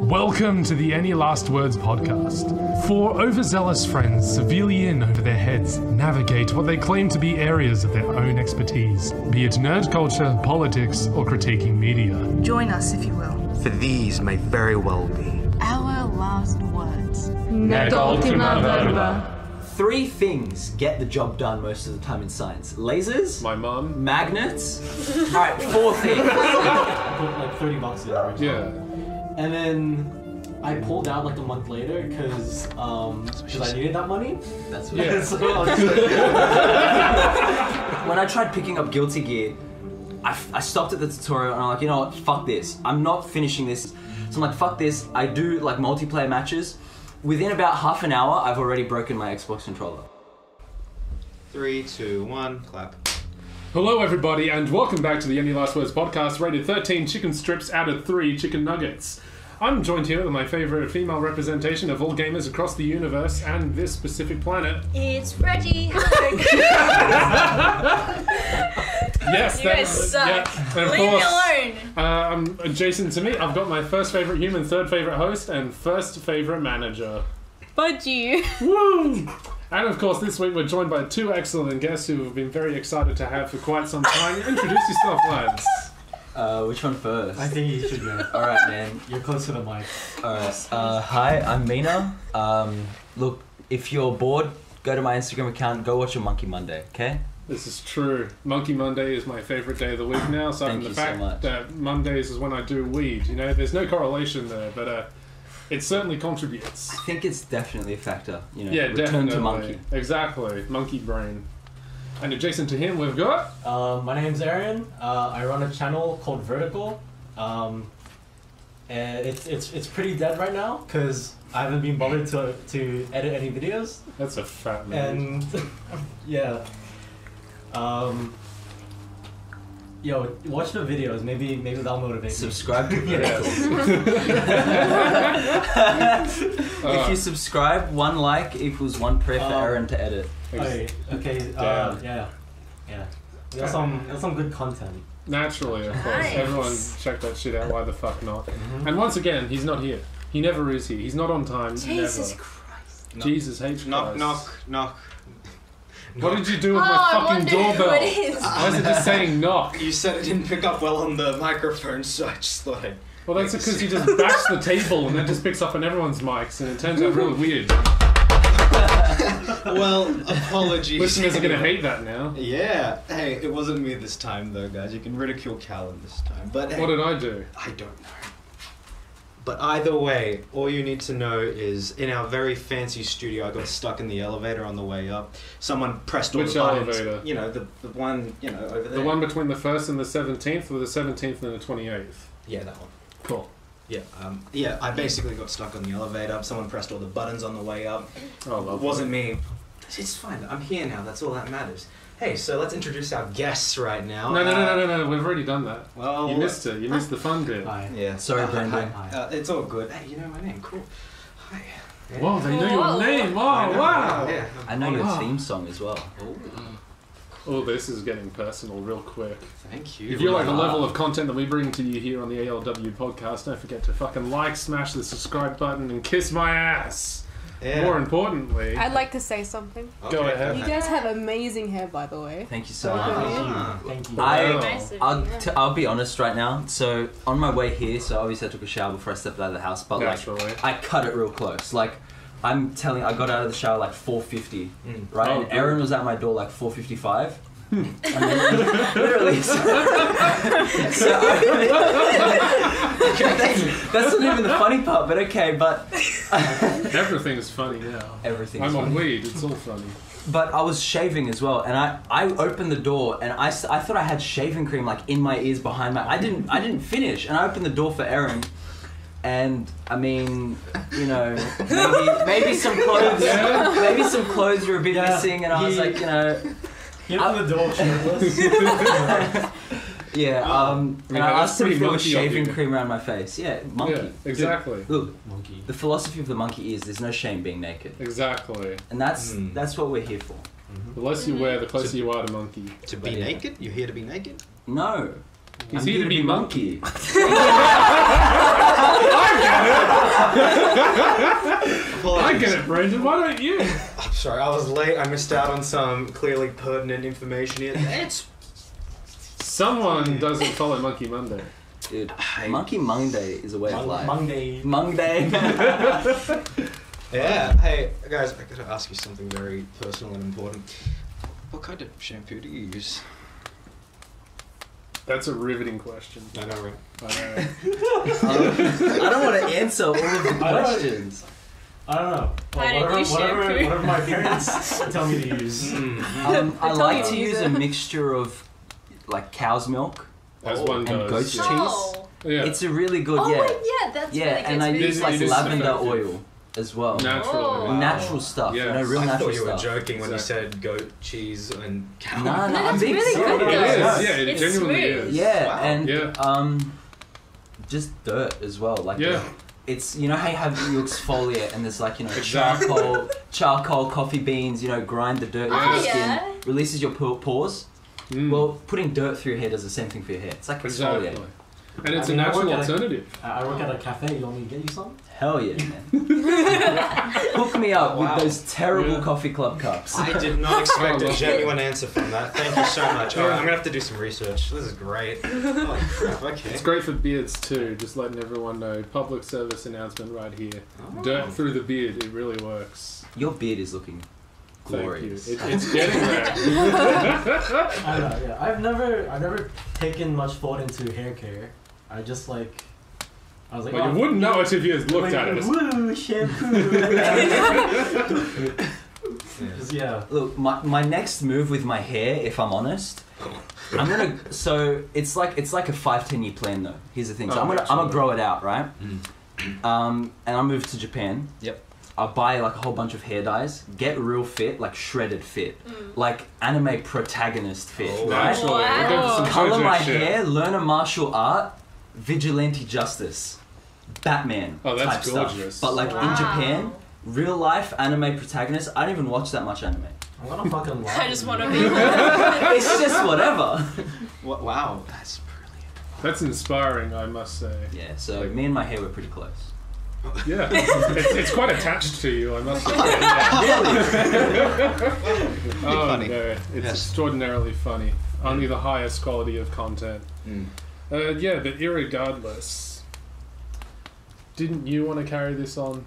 Welcome to the Any Last Words podcast. Four overzealous friends, severely in over their heads, navigate what they claim to be areas of their own expertise, be it nerd culture, politics, or critiquing media. Join us, if you will. For these may very well be. Our last words. Three things get the job done most of the time in science lasers, My mum? magnets. Alright, four things. put like 30 bucks in every time. Yeah. And then I pulled out like a month later because um, cause I needed that money. That's what Yeah. so I was when I tried picking up Guilty Gear, I, f- I stopped at the tutorial and I'm like, you know what, fuck this. I'm not finishing this. So I'm like, fuck this. I do like multiplayer matches. Within about half an hour, I've already broken my Xbox controller. Three, two, one, clap. Hello, everybody, and welcome back to the Any Last Words podcast, rated 13 chicken strips out of 3 chicken nuggets. I'm joined here with my favourite female representation of all gamers across the universe and this specific planet. It's Reggie. Yes, You guys suck. Yeah. And of Leave me course, alone. Uh, I'm adjacent to me. I've got my first favourite human, third favourite host, and first favourite manager. You. Woo! And of course, this week we're joined by two excellent guests who have been very excited to have for quite some time. Introduce yourself, lads. Uh, which one first? I think you should know. Alright, man. You're close to the mic. Alright. Uh, hi, I'm Mina. Um, look, if you're bored, go to my Instagram account, go watch a Monkey Monday, okay? This is true. Monkey Monday is my favourite day of the week now, aside Thank from the you so fact much. that Mondays is when I do weed. You know, there's no correlation there, but uh, it certainly contributes. I think it's definitely a factor, you know. Yeah, return definitely. to monkey. Exactly. Monkey brain. And adjacent to him, we've got. Uh, my name's Erren. Uh, I run a channel called Vertical. Um, and it's, it's, it's pretty dead right now because I haven't been bothered to, to edit any videos. That's a fat man. And yeah. Um, yo, watch the videos. Maybe maybe that'll motivate me. Subscribe to Yes. If Uh, you subscribe, one like equals one prayer for Um, Erren to edit. Okay, okay, uh, yeah, yeah. That's some that's some good content. Naturally, of course. Nice. Everyone check that shit out. Why the fuck not? Mm-hmm. And once again, he's not here. He never is here. He's not on time. Jesus never. Christ. Jesus H. Knock, Christ. knock, knock. What did you do Oh, with I my fucking wonder who doorbell? it is. Why is it just saying knock? You said it didn't pick up well on the microphone, so I just thought I'd. Well, that's because you just bash the table and that just picks up on everyone's mics, and it turns out really weird. Well, apologies. Listeners are gonna hate that now. Yeah. Hey, it wasn't me this time, though, guys. You can ridicule Callan this time. But hey, What did I do? I don't know. But either way, all you need to know is in our very fancy studio, I got stuck in the elevator on the way up. Someone pressed all Which the buttons. elevator? You know, the, the one, you know, over there. The one between the first and the seventeenth, or the seventeenth and the twenty-eighth? Yeah, that one. Cool. Yeah, um, yeah. I basically got stuck on the elevator. Someone pressed all the buttons on the way up. Oh, It wasn't me. It's fine. I'm here now. That's all that matters. Hey, so let's introduce our guests right now. No, no, no, Uh, no, no, no. We've already done that. Well, You missed it. You missed the fun bit. Hi. Yeah. Sorry, hi, Brendan. hi. Uh, it's all good. Hey, you know my name. Cool. Hi. Yeah. Whoa, they know your name. Oh, know, wow. Yeah. I know your Wow. theme song as well. Oh, this is getting personal real quick. Thank you. If you like the level of content that we bring to you here on the ALW podcast, don't forget to fucking like, smash the subscribe button, and kiss my ass. Yeah. More importantly, I'd like to say something. Go ahead. You guys have amazing hair, by the way. Thank you so much. Ah. Thank you. I, I'll, t- I'll be honest right now. So on my way here, so obviously I took a shower before I stepped out of the house, but like. I cut it real close. Like I'm telling, I got out of the shower like 4:50, Mm. right? Oh, and. Erren was at my door like 4:55. Literally, so, that's, that's not even the funny part, but okay, but Everything's funny now. everything's I'm on weed. It's all funny. But I was shaving as well, and I, I opened the door, and I, I thought I had shaving cream like in my ears behind my. I didn't I didn't finish, and I opened the door for Erren, and I mean, you know, maybe maybe some clothes, Yeah. maybe some clothes were a bit Yeah, missing, and I was he- like, you know, He opened the door shirtless. yeah. Um, I mean, and I that's asked him pretty if there was shaving cream around my face. Yeah, monkey. Yeah, exactly. Look, Monkey. the philosophy of the monkey is there's no shame being naked, Exactly. and that's Hmm. that's what we're here for. The less you wear, the closer you are to monkey. To be yeah. naked? You're here to be naked? No. He's I'm here to be monkey. monkey. I get it. I get it, Brandon. Why don't you? I'm sorry, I was late. I missed out on some clearly pertinent information here. It's Someone doesn't follow Monkey Monday. Dude, Monkey Monday is a way of life. Monday. Monday. yeah. Hey guys, I gotta ask you something very personal and important. What kind of shampoo do you use? That's a riveting question. I know, right? I know. I don't want to answer all of the I questions. I don't know. I don't whatever, use whatever, shampoo. whatever my parents tell me to use. Um, I tell like you to use use it. a mixture of like cow's milk. As Oh, one and does. goat's yeah. cheese. Oh. Yeah. It's a really good, Oh yeah. wait, yeah, that's yeah, really good. and I It's use It- like it is lavender effective. oil as well. Natural. Oh. yeah. Natural stuff, you know, real I natural thought you were stuff. joking when Exactly. you said goat cheese and cow. Nah, No, nah, I'm it's being really serious. good. It Yeah. is. Yeah. Yeah, it It's genuinely smooth. is. Yeah, Wow. and Yeah. um, just dirt as well. Like Yeah. It's you know how you have you exfoliate and there's like you know Exactly. charcoal, charcoal, coffee beans. You know, grind the dirt Oh, your yeah. skin, releases your pores. Mm. Well, putting dirt through your hair does the same thing for your hair. It's like exactly. Exfoliate. And it's I a mean, I work natural at alternative. I I work at a cafe. You want me to get you some? Hell yeah, man. Hook me up Wow. with those terrible Yeah. coffee club cups. I did not expect Oh, a well. genuine answer from that. Thank you so much. All right, I'm gonna have to do some research. This is great. Oh crap! Okay. It's great for beards too. Just letting everyone know. Public service announcement right here. Oh. Dirt through the beard. It really works. Your beard is looking Thank glorious. you. It, it's getting there. I don't know. Yeah, I've never, I've never taken much thought into hair care. I just like, I was like, Well, oh, you wouldn't know it if you had looked like, at it. Woo, shampoo. Just, yeah. Look, my, my next move with my hair, if I'm honest, I'm gonna. So it's like it's like a five ten year plan though. Here's the thing. So Oh, I'm gonna I'm gonna grow it out, right? Mm. Um, and I'll move to Japan. Yep. I'll buy like a whole bunch of hair dyes, get real fit, like shredded fit, like anime protagonist fit, Oh, right? Naturally. We're going for some Color my shit. hair, learn a martial art, vigilante justice, Batman Oh, that's type stuff. But like in Japan, real life anime protagonist. I don't even watch that much anime. I'm gonna fucking lie. I just want to to be. it's just whatever. Wa- Wow, that's brilliant. That's inspiring, I must say. Yeah, so me and my hair were pretty close. Yeah, it's, it's quite attached to you, I must say. oh funny. no, it's Yes. extraordinarily funny. Only the highest quality of content. Mm. Uh, yeah, but irregardless, didn't you want to carry this on?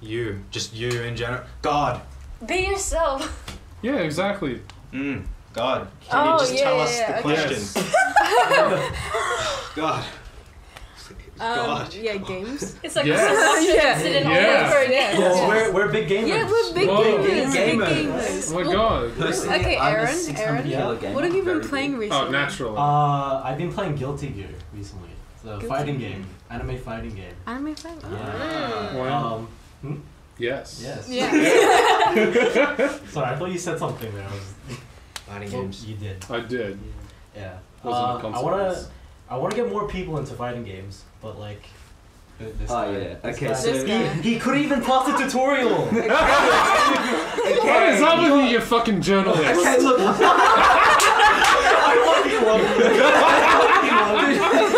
You, just you in general. God. Be yourself. Yeah, exactly. Mm. God. Can Oh, you just yeah, tell yeah, us yeah, the okay. question? Yes. God. Um, yeah, games. It's like Yes. a watch Yeah. incident Yeah. all over again. Well, we're, we're big gamers. Yeah, we're big Whoa. gamers. Big Gamers. gamers. Oh my god. Personally, Okay, I'm Erren, Erren, kilo gamer. What have you been playing big. recently? Oh, naturally. Uh, I've been playing Guilty Gear recently. It's a Guilty fighting Gear. game, anime fighting game. Anime fan? Yeah. Wow. Um, yes. yes. Yeah. Sorry, I thought you said something there. I was, Fighting well, games. you did. I did. Yeah. Wasn't Uh, I wanna, I wanna get more people into fighting games, but like. th- This Oh, guy, yeah. this Okay, guy- so- This guy. he, he couldn't even pass the tutorial. What is up with you, you fucking journalist? Okay, look,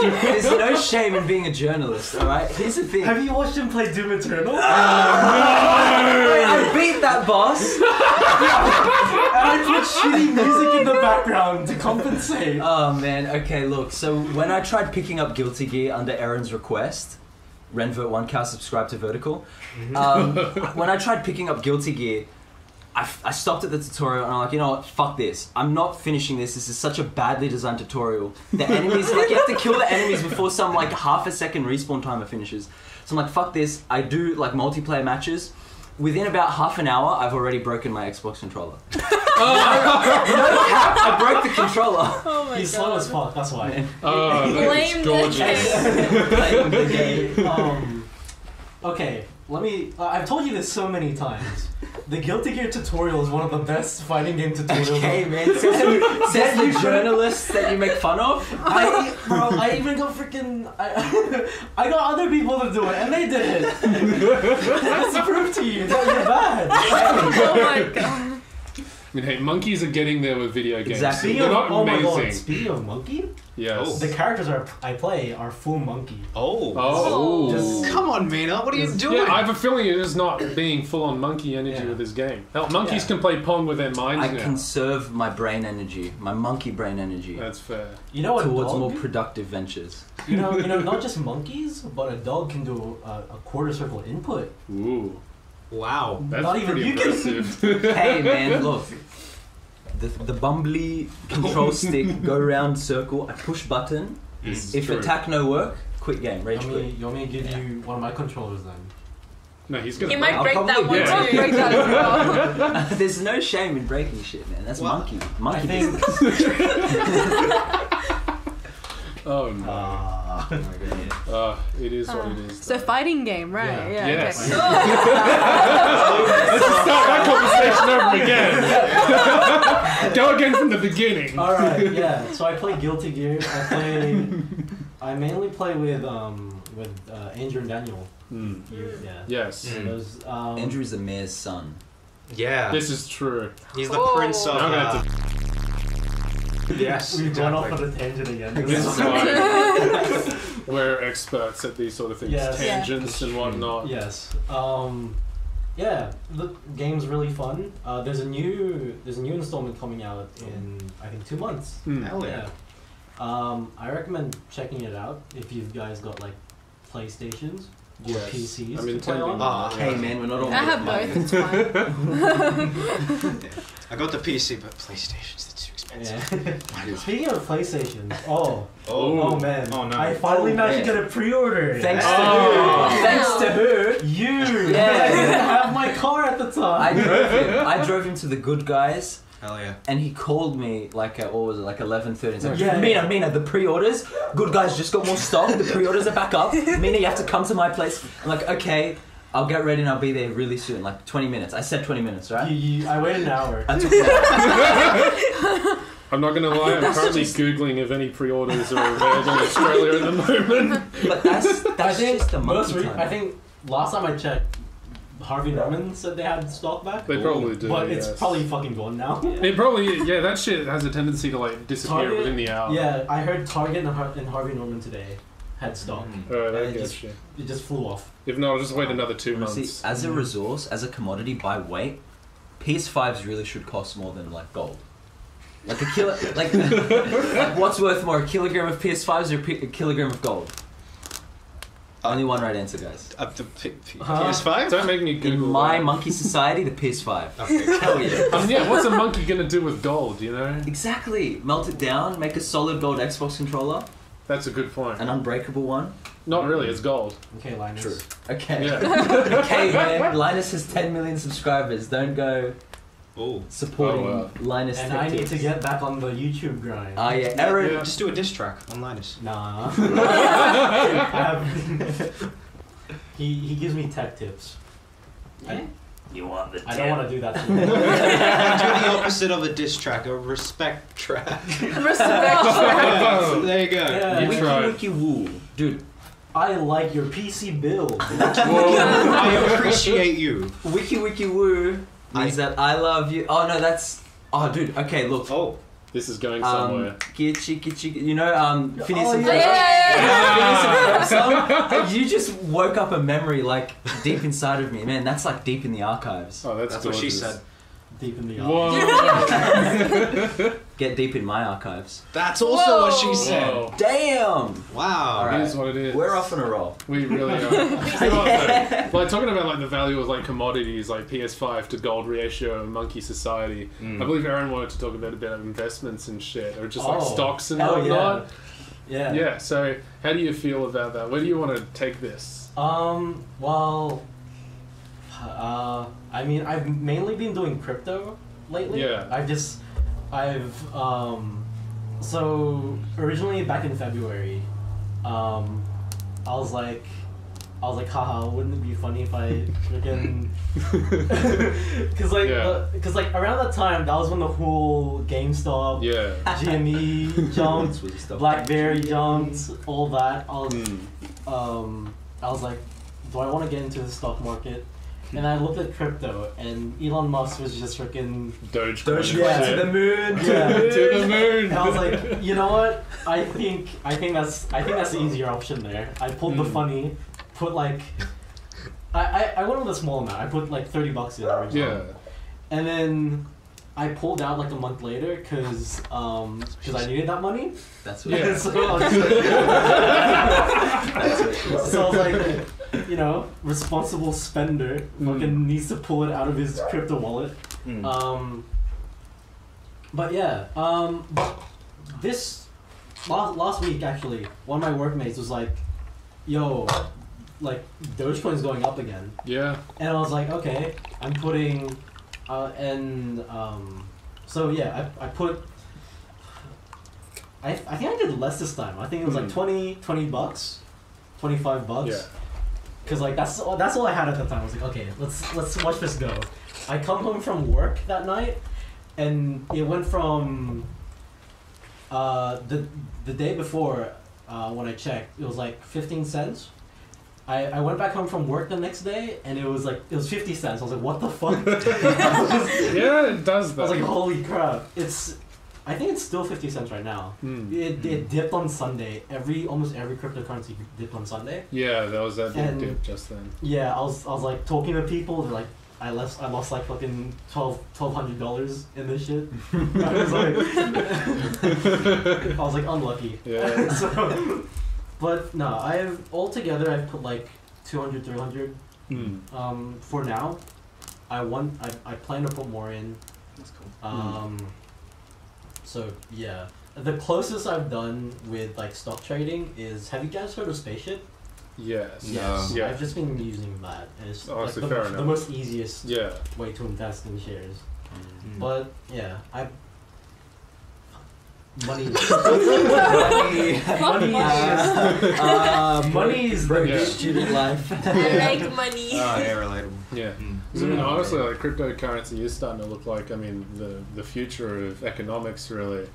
there's no shame in being a journalist, alright? Here's the thing. Have you watched him play Doom Eternal? I beat that boss. and I put shitty music in the background to compensate. Oh man, okay, look, so when I tried picking up Guilty Gear under Erren's request, Renvert1 cow subscribe to Vertical, um, when I tried picking up Guilty Gear, I, f- I stopped at the tutorial and I'm like, you know what, fuck this. I'm not finishing this. This is such a badly designed tutorial. The enemies, like, you have to kill the enemies before some, like, half a second respawn timer finishes. So I'm like, fuck this. I do, like, multiplayer matches. Within about half an hour, I've already broken my Xbox controller. no cap, I broke the controller. Oh my He's god. slow as fuck, that's why. Oh, Blame that's the gorgeous. Playing the game. um, okay, let me. Uh, I've told you this so many times. The Guilty Gear tutorial is one of the best fighting game tutorials. Okay, man. Says the, says the journalists that you make fun of. I, bro, I even got freaking. I, I got other people to do it, and they did it. That's proof to you that you're bad. Oh my god. I mean, hey, monkeys are getting there with video games. Exactly. Speaking They're of, not oh my god, amazing. speaking of monkey, Yes. the characters are I play are full monkey. Oh. oh. Oh. Just- Come on, Mina. What are you doing? Yeah, I have a feeling it is not being full on monkey energy Yeah. with this game. Hell, monkeys Yeah. can play Pong with their minds I now. conserve my brain energy, my monkey brain energy, That's fair. You know what? towards dog more productive ventures. You know, you know, not just monkeys, but a dog can do a, a quarter circle input. Ooh, wow. that's Not even pretty you can- hey man, look. The, the bumbly control stick, go round circle, I push button. It's If true. attack no work, quit game, You rage want, quit. me, you want me to give you one of my controllers then? No, he's gonna. He might I'll break that one do too. Break that as well. There's no shame in breaking shit, man. That's Well, monkey. Monkey think. business. Oh no. Uh, Ah. Uh, it is what Uh, it is. so though. fighting game, right? Yeah. Yeah. Yes. Okay. Let's just start that conversation over again. Go again from the beginning. All right, yeah. So I play Guilty Gear. I play. I mainly play with um with uh, Andrew and Daniel. You, yeah. Yes. Mm. Those, um, Andrew's the mayor's son. Yeah. This is true. He's the Oh. prince of. yes. We've gone off on a tangent again. This is why we're experts at these sort of things, Yes. Yeah. tangents and whatnot. Yes. Um, yeah, the game's really fun. Uh, there's a new there's a new installment coming out in I think two months. Hmm. Hell yeah. Um, I recommend checking it out if you guys got like PlayStations or Yes. PCs I'm to play intending on. Ah, Hey man, we're not all I have both. It's fine. I got the PC, but PlayStations, they're too expensive. Yeah. Speaking of PlayStations, oh, Oh. oh man, Oh, no. I finally Oh, managed to get a pre-order. Thanks Oh. to who? Thanks to who? you. Yeah. I didn't have my car at the time. I drove him. I drove him to the good guys. Hell yeah. And he called me like at what was it, like eleven thirty. He's like, Yeah. Mina, Mina, the pre-orders, good guys just got more stock. The pre-orders are back up. Mina, you have to come to my place. I'm like, okay, I'll get ready and I'll be there really soon, like twenty minutes. I said twenty minutes, right? you, I waited an hour. I took I'm not gonna lie, I'm currently just- googling if any pre-orders are available in Australia at the moment. but that's I that's think just a most re- time. I think last time I checked, Harvey Norman said they had stock back. They probably do. but it's yes. probably fucking gone now. It probably yeah. That shit has a tendency to like disappear Target- within the hour. Yeah, I heard Target and, Har- and Harvey Norman today had stock. Mm. Alright, I And it guess just- you. It just flew off. If not, I'll just wait another two Honestly, months. as a resource, as a commodity by weight, PS5s really should cost more than like gold. Like a kilo, like, like what's worth more, a kilogram of PS5s or a, pi- a kilogram of gold? Only one right answer, guys. Uh, the P- P- Huh? PS5? Don't make me In Google. my that. monkey society, the PS5. Okay. Hell yeah. I mean, yeah, what's a monkey gonna do with gold? You know, Exactly. Melt it down, make a solid gold Xbox controller, that's a good point. an unbreakable one. Not really. It's gold. Okay, Linus. True. Okay. Yeah. okay, man. Linus has 10 million subscribers. Don't go Oh. supporting Oh, wow. Linus. And I need Tactics. to get back on the YouTube grind. Ah, yeah. Erren. Yeah. Just do a diss track on Linus. Nah. I he he gives me tech tips. I, You want the I don't want to do that. To do the opposite of a diss track, a respect track. Respect. Yeah, there you go. Yeah. You Wiki tried. wiki woo. Dude, I like your PC build. I appreciate you. wiki wiki woo means that I love you. Oh, no, that's. Oh, dude, okay, look. Oh. This is going Um, somewhere. Gitchy, gitchy, you know, um, Phineas Oh, and yeah. Ferb? Yeah. Phineas and song? You just woke up a memory like deep inside of me, man. That's like deep in the archives. Oh, that's, That's what she said. Deep in the Whoa. Get deep in my archives. That's also what she said. Whoa. Damn! Wow. All right. It is what it is. We're off on a roll. We really are. You know what, though? like talking about like the value of like commodities, like PS5 to gold ratio and monkey society. Mm. I believe Erren wanted to talk about a bit of investments and shit, or just like Oh, stocks and hell whatnot. Yeah. Yeah. So, how do you feel about that? Where do you want to take this? Um. Well. Uh. I mean, I've mainly been doing crypto lately. Yeah. I've just. I've. Um. So originally back in February, um, I was like. I was like, haha, wouldn't it be funny if I freaking. Cause like, Yeah. because like around that time, that was when the whole GameStop, Yeah. GME jumped, That's what you stuff. BlackBerry jumped, all that. I was, Hmm. um, I was like, do I want to get into the stock market? And I looked at crypto, and Elon Musk was just freaking. Doge. Dogecoin Yeah. to the moon. Yeah. to the moon. And I was like, you know what? I think I think that's I think that's the easier option there. I pulled the Mm. funny, put like. I, I, I went with a small amount. I put like thirty bucks in originally. Yeah. And then I pulled out like a month later because um because I needed that money. That's what. Yeah. so, I was like, so I was like, you know, responsible spender fucking needs to pull it out of his crypto wallet. Mm. Um, but yeah, um, but this last, last week actually, one of my workmates was like, "Yo, like Dogecoin's going up again," Yeah. and I was like, "Okay, I'm putting," uh, and um, so yeah, I, I put. I, I think I did less this time. I think it was like Hmm. 20, 20 bucks, twenty five bucks. Yeah. Cause like that's all, that's all I had at the time. I was like, okay, let's let's watch this go. I come home from work that night, and it went from uh, the the day before uh, when I checked, it was like fifteen cents. I, I went back home from work the next day, and it was like it was fifty cents. I was like, what the fuck? Yeah, it does that. I was like, holy crap! It's I think it's still fifty cents right now. Hmm. It, it dipped on Sunday. Every almost every cryptocurrency dipped on Sunday. Yeah, that was that big dip just then. Yeah, I was I was like talking to people. They're like, I lost I lost like fucking twelve twelve hundred dollars in this shit. I was like, I was like unlucky. Yeah. so, but no, I've altogether I've put like 200, 300 Hmm. um, for now. I want I, I plan to put more in. That's cool. Um, so yeah, the closest I've done with like stock trading is. Have you guys heard of Spaceship? Yes. Yes. Yeah. I've just been using that. And it's Oh, like so the, fair the enough. most easiest Yeah. way to invest in shares. Mm. But yeah, I money. Money. money is Uh, money is the Yeah. student life. I like money. Oh, yeah, relatable. Yeah. Mm. So, I mean, honestly, like cryptocurrency is starting to look like, I mean, the the future of economics, really.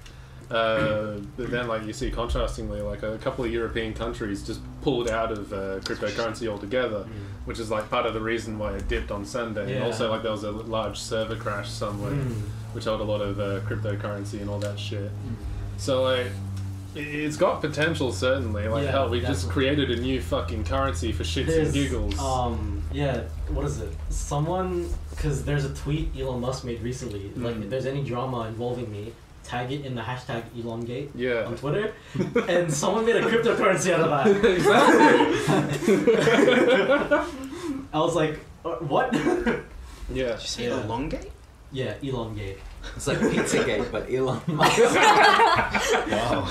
Uh, but then, like you see, contrastingly, like a couple of European countries just pulled out of uh, cryptocurrency altogether, which is like part of the reason why it dipped on Sunday. And also, like there was a large server crash somewhere, Mm. which held a lot of uh, cryptocurrency and all that shit. Mm. So like. It's got potential, certainly. Like Yeah, hell, we just definitely. created a new fucking currency for shits There's, and giggles. Um, yeah, what is it? Someone, because there's a tweet Elon Musk made recently. Like, Mm. if there's any drama involving me, tag it in the hashtag Elongate yeah. on Twitter, and someone made a cryptocurrency out of that. exactly. I was like, uh, what? Yeah. Did you say Yeah. elongate? yeah, Elongate. It's like Pizzagate, but Elon Musk. Wow.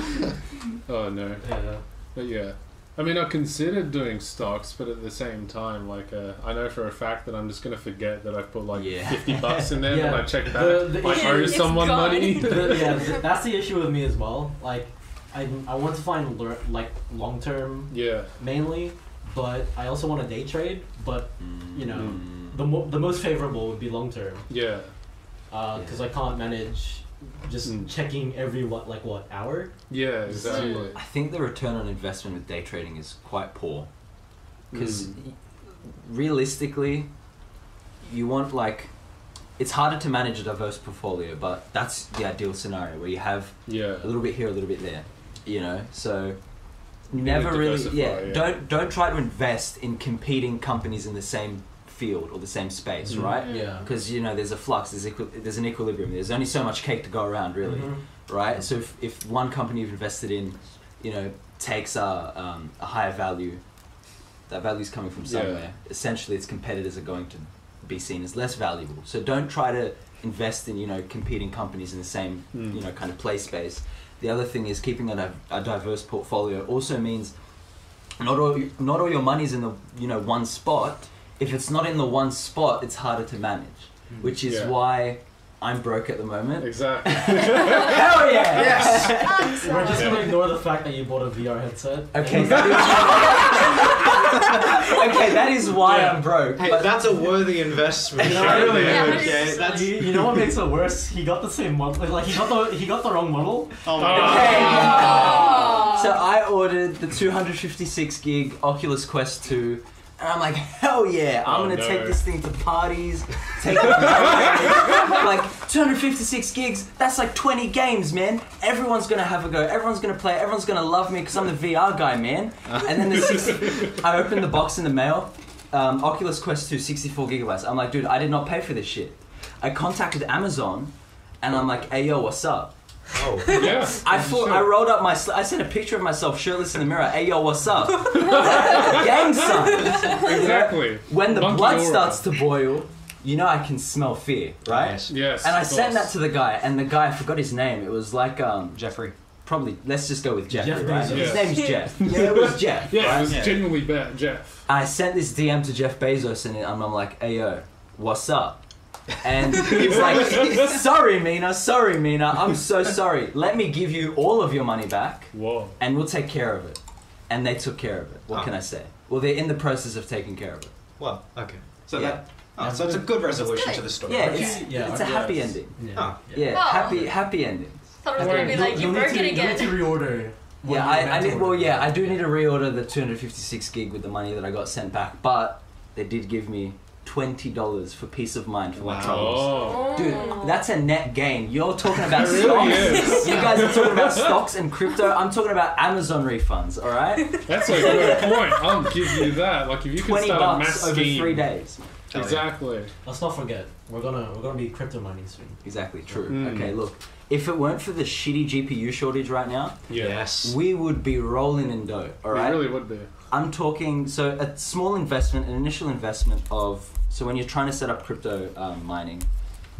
Oh no. Yeah. But yeah. I mean, I considered doing stocks, but at the same time, like, uh, I know for a fact that I'm just gonna forget that I've put like Yeah. 50 bucks in there Yeah. when I check back. The- the I issue- owe It's someone gone. money. The- yeah, th- that's the issue with me as well. Like, I, I want to find lear- like long term yeah. mainly, but I also want to day trade. But you know, Mm. the mo- the most favorable would be long term. Yeah. Because I can't manage just Mm. checking every what like what hour. Yeah, exactly. I think the return on investment with day trading is quite poor. Because Mm. realistically, you want like. It's harder to manage a diverse portfolio, but that's the ideal scenario where you have Yeah. a little bit here, a little bit there. You know, so You never really, yeah, yeah. Don't don't try to invest in competing companies in the same field or the same space, Mhm. right? Yeah. Because you know there's a flux, there's equi- there's an equilibrium. There's only so much cake to go around, really, Mhm. right? So if, if one company you've invested in, you know, takes a um, a higher value, that value is coming from Yeah. somewhere. Essentially, its competitors are going to be seen as less valuable. So don't try to invest in you know competing companies in the same Mm. you know kind of play space. The other thing is keeping a, a diverse portfolio also means not all not all your money's in the you know one spot. If it's not in the one spot, it's harder to manage, hmm. which is Yeah. why I'm broke at the moment. Exactly. Hell yeah! Yes! We're just gonna ignore the fact that you bought a VR headset. Okay, that is, okay, that is why Yeah. I'm broke. Hey, but that's a worthy investment. You know, really, there, yeah. okay? That's, you, you know what makes it worse? He got the same model. Like he got the he got the wrong model. oh my Oh. god. Oh. So I ordered the 256 gig Oculus Quest 2, And I'm like, hell yeah, I'm Oh, gonna no. take this thing to parties, take it to like 256 gigs, that's like 20 games, man. Everyone's gonna have a go, everyone's gonna play, everyone's gonna love me because I'm the VR guy, man. And then the 60, I opened the box in the mail, um, Oculus Quest 2, 64 gigabytes. I'm like, dude, I did not pay for this shit. I contacted Amazon and I'm like, hey yo, what's up? Oh, Yeah. I as you thought should. I rolled up my. Sl- I sent a picture of myself shirtless in the mirror. Hey yo, what's up? Gang sign. Exactly. When the Monkey blood aura. starts to boil, you know I can smell fear, right? Yes. Yes. And I sent that to the guy, and the guy I forgot his name. It was like um Jeffrey. probably let's just go with Jeff. Jeff right? Bezos. His Yeah. name's Jeff. Yeah, it was Jeff. Yeah, right? it was genuinely bad, Jeff. I sent this DM to Jeff Bezos, and I'm, I'm like, hey yo, what's up? And he's like, sorry, Mina, sorry, Mina, I'm so sorry. Let me give you all of your money back. Whoa. and we'll take care of it. And they took care of it. What Oh. can I say? Well, they're in the process of taking care of it. Well, okay. So Yeah. that. Oh, so it's a good resolution to the story. Yeah, Okay. it's, Yeah, it's a yes. happy ending. Yeah. Oh. Yeah, happy happy ending. thought it was gonna be like you broke need to, you'll need to reorder. Yeah, I, I meant need. Well, yeah, I do need to reorder the 256 gig with the money that I got sent back, but they did give me twenty dollars for peace of mind for my Wow. troubles. Oh. Dude, that's a net gain. You're talking about It really stocks. is. You guys are talking about stocks and crypto. I'm talking about Amazon refunds. All right, That's a good point. I'll give you that. Like, if you can twenty start a mass bucks over scheme. three days. Hell yeah. Exactly. Let's not forget. We're gonna we're gonna be crypto mining soon. Exactly true. Mm. Okay, look, if it weren't for the shitty GPU shortage right now, Yes. we would be rolling in dough. All We really would be. I'm talking so a small investment, an initial investment of so when you're trying to set up crypto um, mining,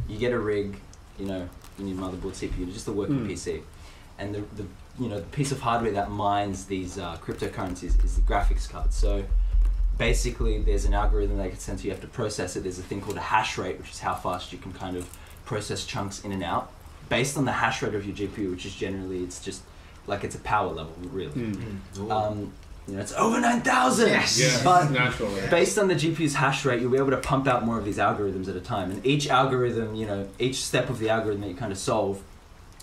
you get a rig, you know, you need motherboard, CPU, just a working Mm. PC, and the, the you know the piece of hardware that mines these uh, cryptocurrencies is the graphics card. So basically, there's an algorithm that gets sent to you. You have to process it. There's a thing called a hash rate, which is how fast you can kind of process chunks in and out based on the hash rate of your GPU, which is generally it's just like it's a power level, really. Mm. Um, you know, it's over 9,000! Yes. Yeah, But naturally. based on the GPU's hash rate, you'll be able to pump out more of these algorithms at a time. And each algorithm, you know, each step of the algorithm that you kind of solve,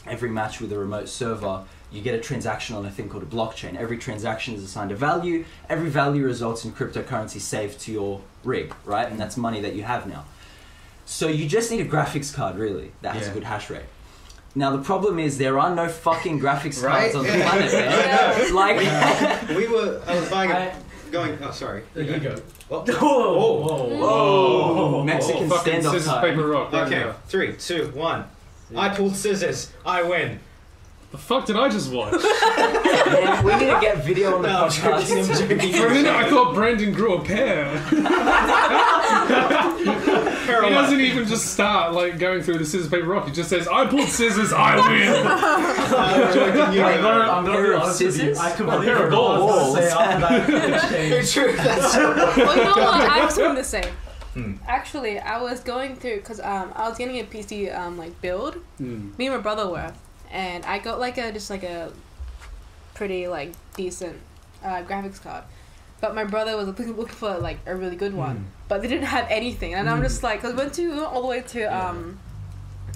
every match with a remote server, you get a transaction on a thing called a blockchain. Every transaction is assigned a value. Every value results in cryptocurrency saved to your rig, right? And that's money that you have now. So you just need a graphics card, really, that has a good hash rate. Now the problem is there are no fucking graphics Right? cards on the Yeah. planet, man. Like, we were. I was buying I, a. Going. Oh, sorry. there you go. Oh. Whoa, whoa, whoa. Mexican Oh, fucking standoff scissors, time. paper, rock. Right Okay. now. Three, two, one. I pulled scissors. I win. The fuck did I just watch? Man, we need to get video on the No, podcast. joking, I'm joking. For a minute, I thought Brandon grew a pair. He doesn't even just start like going through the scissors paper rock. He just says, "I pulled scissors, I win." I'm joking, you I'm know. gonna, I'm gonna Pair be honest with you. scissors? I completely pair of forgot what I was gonna say after that exchange. It's true. That's Well, you know what? I was doing the same. Hmm. Actually, I was going through because um, I was getting a PC um, like build. Mm. Me and my brother were, and I got like a just like a pretty like decent uh, graphics card. But my brother was looking, looking for like a really good one, Mm. but they didn't have anything, and I'm Mm. just like, cause we went to we went all the way to Yeah. um,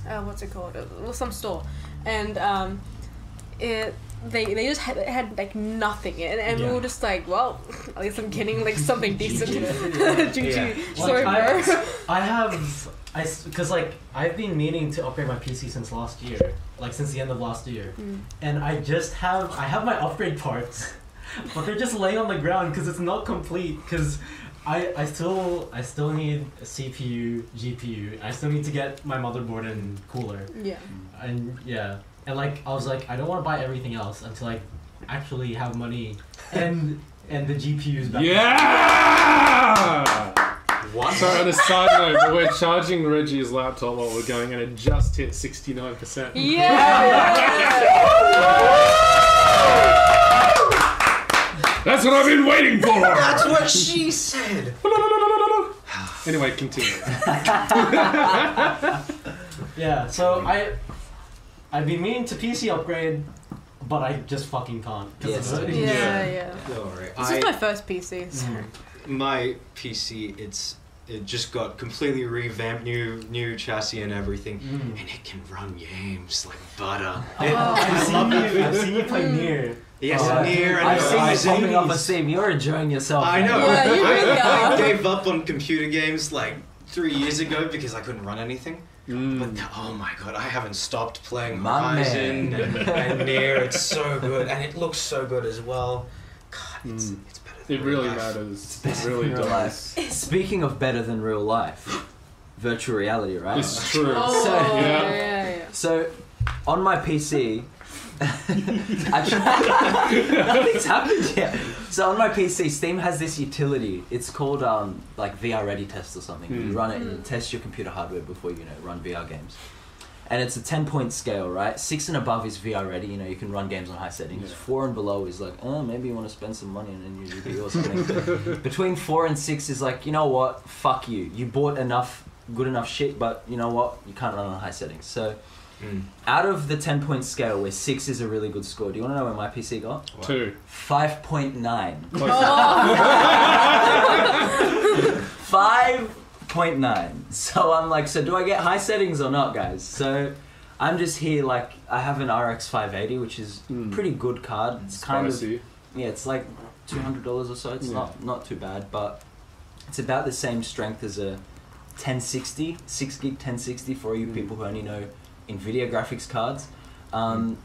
uh, what's it called? It was some store, and um, it they they just had, had like nothing, and, and we were just like, well, at least I'm getting like something decent. GG. GG. Yeah. Sorry, Like, bro. I, I have, I because like I've been meaning to upgrade my PC since last year, like since the end of last year, Mm. and I just have I have my upgrade parts, but they're just laying on the ground because it's not complete. Because I I still I still need a CPU, GPU. I still need to get my motherboard and cooler, Yeah. and yeah, and like I was like I don't want to buy everything else until I actually have money and and the GPUs back. Yeah. What? So on a side note, but we're charging Reggie's laptop while we're going, and it just hit sixty nine percent. That's what I've been waiting for. That's what she said. Anyway, continue. Yeah, so I I've been meaning to PC upgrade, but I just fucking can't. 'cause Yes. of it. Yeah, yeah. Alright. This I, is my first PC. So. Mm. my PC, it's it just got completely revamped, new new chassis and everything, Mm. and it can run games like butter. Oh, I've seen you. I've seen you play Nier. Yes, Oh, Nier and I've seen you Horizon. popping off a seam. You're enjoying yourself. I man. know. Yeah, you really I, are. gave up on computer games like three years ago because I couldn't run anything. Mm. But th- oh my god, I haven't stopped playing My Horizon man. and, and Nier. It's so good, and it looks so good as well. God, it's, Mm. it's better. Than It really life. matters. It really Real does. life. Speaking of better than real life, virtual reality, right? It's true. Oh, So- yeah, Yeah. yeah, yeah. So, on my PC, actually, nothing's happened yet. So on my PC, Steam has this utility. It's called um, like VR Ready Test or something. You Hmm. run it and it tests your computer hardware before you know run VR games. And it's a ten point scale, right? Six and above is VR ready. You know you can run games on high settings. Yeah. Four and below is like, oh, maybe you want to spend some money on a new GPU or something. Between four and six is like, you know what? Fuck you. You bought enough good enough shit, but you know what? You can't run on high settings. So Mm. out of the 10 point scale where 6 is a really good score do you want to know where my pc got Two. 5.9 Close. 5.9 so i'm like so do i get high settings or not guys so i'm just here like i have an rx 580 which is Mm. pretty good card it's kind of yeah it's like $200 or so it's Yeah. not not too bad but it's about the same strength as a 1060 6 gig 1060 for you Mm. people who only know nvidia graphics cards um,